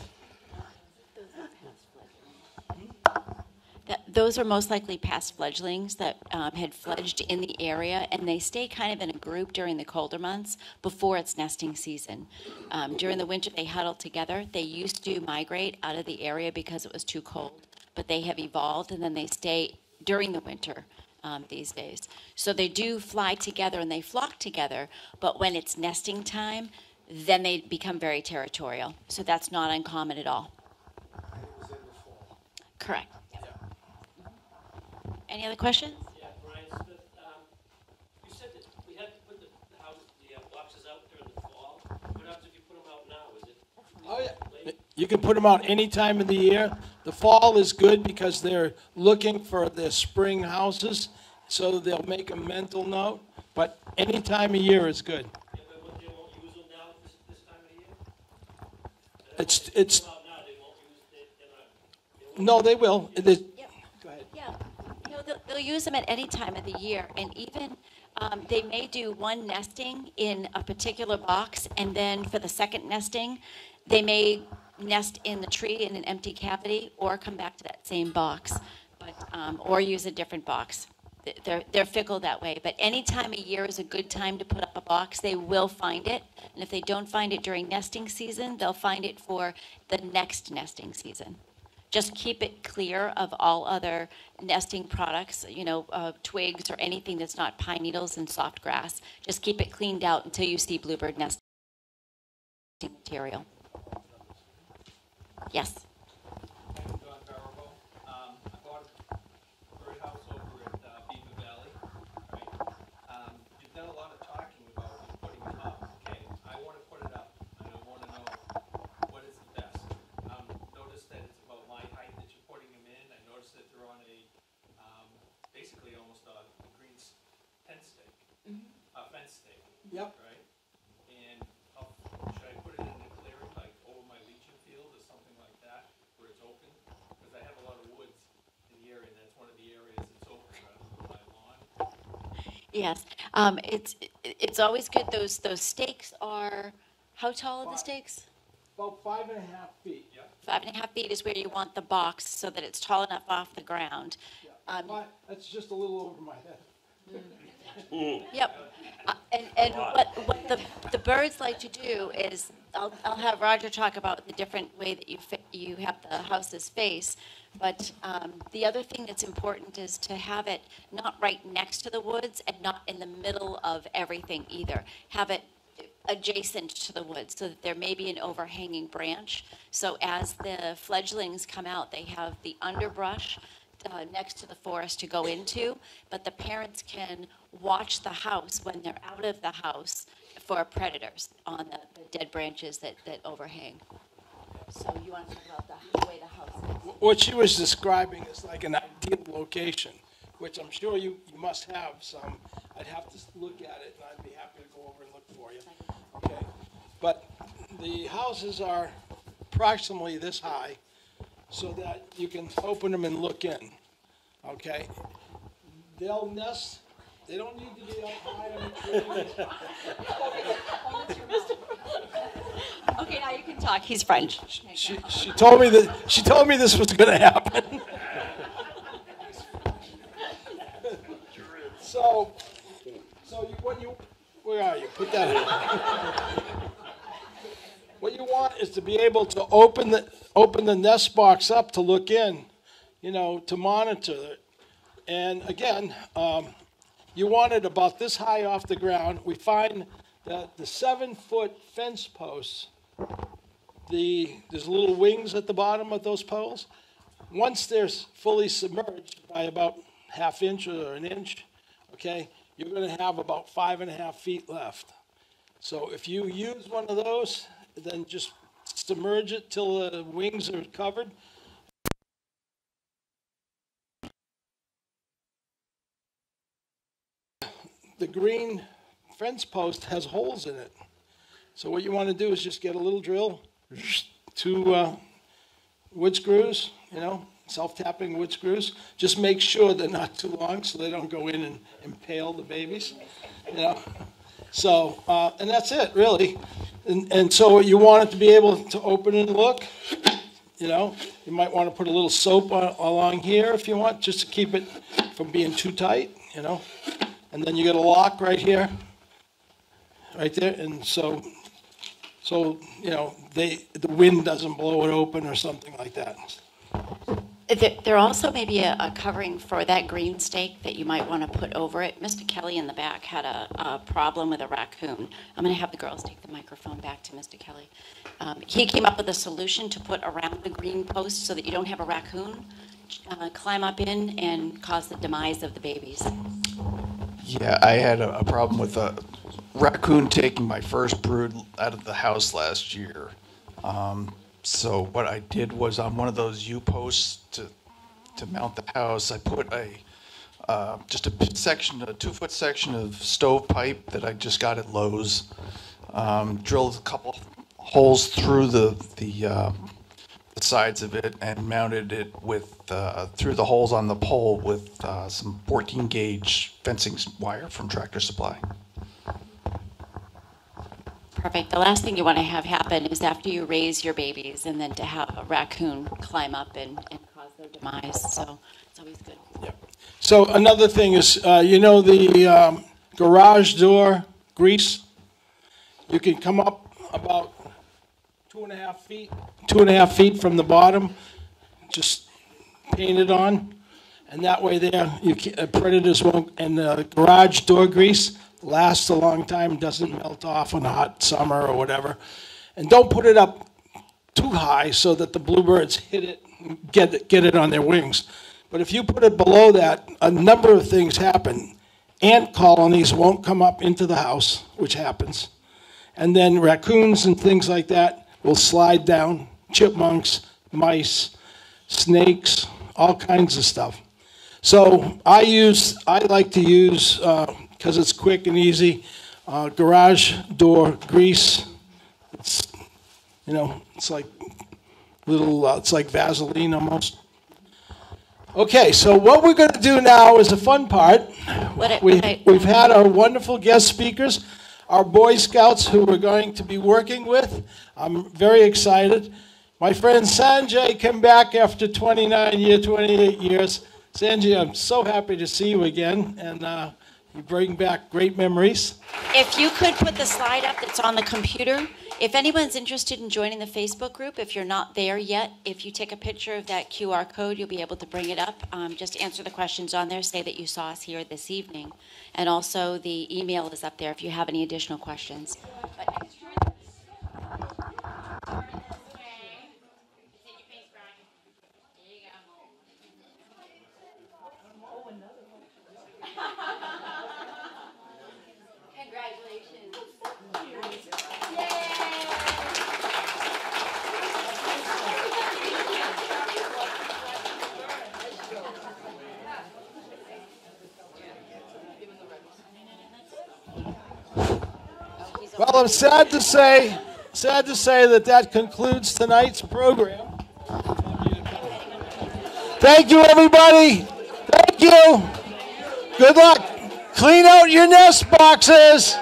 Those are most likely past fledglings that um, had fledged in the area, and they stay kind of in a group during the colder months before it's nesting season. Um, during the winter, they huddle together. They used to migrate out of the area because it was too cold, but they have evolved, and then they stay during the winter um, these days. So they do fly together and they flock together, but when it's nesting time, then they become very territorial. So that's not uncommon at all. Correct. Any other questions? Yeah, Brian Smith, um, you said that we had to put the the house, the uh, boxes out during the fall. What happens if you put them out now? Is it Oh, yeah. You can put them out any time of the year. The fall is good because they're looking for their spring houses, so they'll make a mental note, but any time of year is good. Yeah, but they won't use them now this, this time of the year? It's, it's, Come out now, they won't use, they, they're not, no, they will. It is- Yeah, you know, they'll, they'll use them at any time of the year, and even, um, they may do one nesting in a particular box, and then for the second nesting, they may nest in the tree in an empty cavity, or come back to that same box, but, um, or use a different box. They're, they're fickle that way, but any time of year is a good time to put up a box, they will find it, and if they don't find it during nesting season, they'll find it for the next nesting season just keep it clear of all other nesting products, you know, uh, twigs or anything that's not pine needles and soft grass. Just keep it cleaned out until you see bluebird nesting material. Yes. John Faribault. Um, I bought a birdhouse over at uh, Beaver Valley, right? Um, you've done a lot of talking about putting it up. Okay, I want to put it up, and I want to know what is the best. Um, notice that it's about my height that you're putting them in. I noticed that they're on a, um, basically almost a a green s- tent stake, a fence stake. Yep. Right? And how, should I put it in the clearing, like over my leaching field or something like that, where it's open? Because I have a lot of woods in the area, and that's one of the areas that's open rather than my lawn. Yes. Um, it's, it's always good, those, those stakes are, how tall are the stakes? About five and a half feet. Five and a half feet is where you want the box so that it's tall enough off the ground. Um, Fi- That's just a little over my head. Yep. Uh, And, and what, what the, the birds like to do is, I'll, I'll have Roger talk about the different way that you you have the houses face. But, um, the other thing that's important is to have it not right next to the woods and not in the middle of everything either. Have it adjacent to the woods so that there may be an overhanging branch. So as the fledglings come out, they have the underbrush uh, next to the forest to go into, but the parents can watch the house when they're out of the house for predators on the, the dead branches that, that overhang. So you want to talk about the, the way the house is? What she was describing is like an ideal location, which I'm sure you, you must have some. I'd have to look at it, and I'd be happy to go over and look for you. Okay? But the houses are approximately this high, so that you can open them and look in, okay? They'll nest, they don't need to be up high on the trees. Okay, now you can talk. He's French. She, she told me that, she told me this was gonna happen. So, so you, when you, where are you? Put that in. what you want is to be able to open the, open the nest box up to look in, you know, to monitor it. And again, um, you want it about this high off the ground. We find that the seven-foot fence posts, the, there's little wings at the bottom of those poles. Once they're fully submerged by about half inch or an inch, okay, you're gonna have about five and a half feet left. So if you use one of those, then just submerge it till the wings are covered. The green fence post has holes in it. So what you want to do is just get a little drill, two uh, wood screws, you know, self-tapping wood screws. Just make sure they're not too long so they don't go in and impale the babies, you know. So, uh, and that's it, really. And, and so you want it to be able to open and look, you know. You might want to put a little soap a- along here if you want, just to keep it from being too tight, you know. And then you get a lock right here, right there, and so, so, you know, they, the wind doesn't blow it open or something like that. There, also may be a, a covering for that green stake that you might want to put over it. Mr. Kelly in the back had a, a problem with a raccoon. I'm going to have the girls take the microphone back to Mr. Kelly. Um, he came up with a solution to put around the green post so that you don't have a raccoon uh, climb up in and cause the demise of the babies. Yeah, I had a, problem with a raccoon taking my first brood out of the house last year. Um, so what I did was on one of those U posts to to mount the house, I put a uh, just a section, a two foot section of stove pipe that I just got at Lowe's. Um, drilled a couple holes through the the, uh, the sides of it and mounted it with uh, through the holes on the pole with uh, some 14 gauge fencing wire from Tractor Supply. Perfect. The last thing you want to have happen is after you raise your babies and then to have a raccoon climb up and, and cause their demise. So it's always good. So another thing is, uh, you know, the um, garage door grease, you can come up about two and a half feet, two and a half feet from the bottom, just paint it on, and that way there, you can, uh, predators won't, and the garage door grease lasts a long time, doesn't melt off in a hot summer or whatever. And don't put it up too high so that the bluebirds hit it, get it, get it on their wings. But if you put it below that, a number of things happen. Ant colonies won't come up into the house, which happens. And then raccoons and things like that will slide down, chipmunks, mice, snakes, all kinds of stuff. So I use, I like to use, because it's quick and easy, uh, garage door grease. It's, you know, it's like little, uh, it's like Vaseline almost. Okay, so what we're going to do now is the fun part. What We, what I- we've had our wonderful guest speakers, our Boy Scouts who we're going to be working with. I'm very excited. My friend Sanjay came back after 29 years, 28 years. Sanjay, I'm so happy to see you again, and uh, you bring back great memories. If you could put the slide up that's on the computer, if anyone's interested in joining the Facebook group, if you're not there yet, if you take a picture of that QR code, you'll be able to bring it up. Um, just answer the questions on there, say that you saw us here this evening. And also, the email is up there if you have any additional questions. But- Well, I'm sad to say, sad to say that that concludes tonight's program. Thank you, everybody. Thank you. Good luck. Clean out your nest boxes.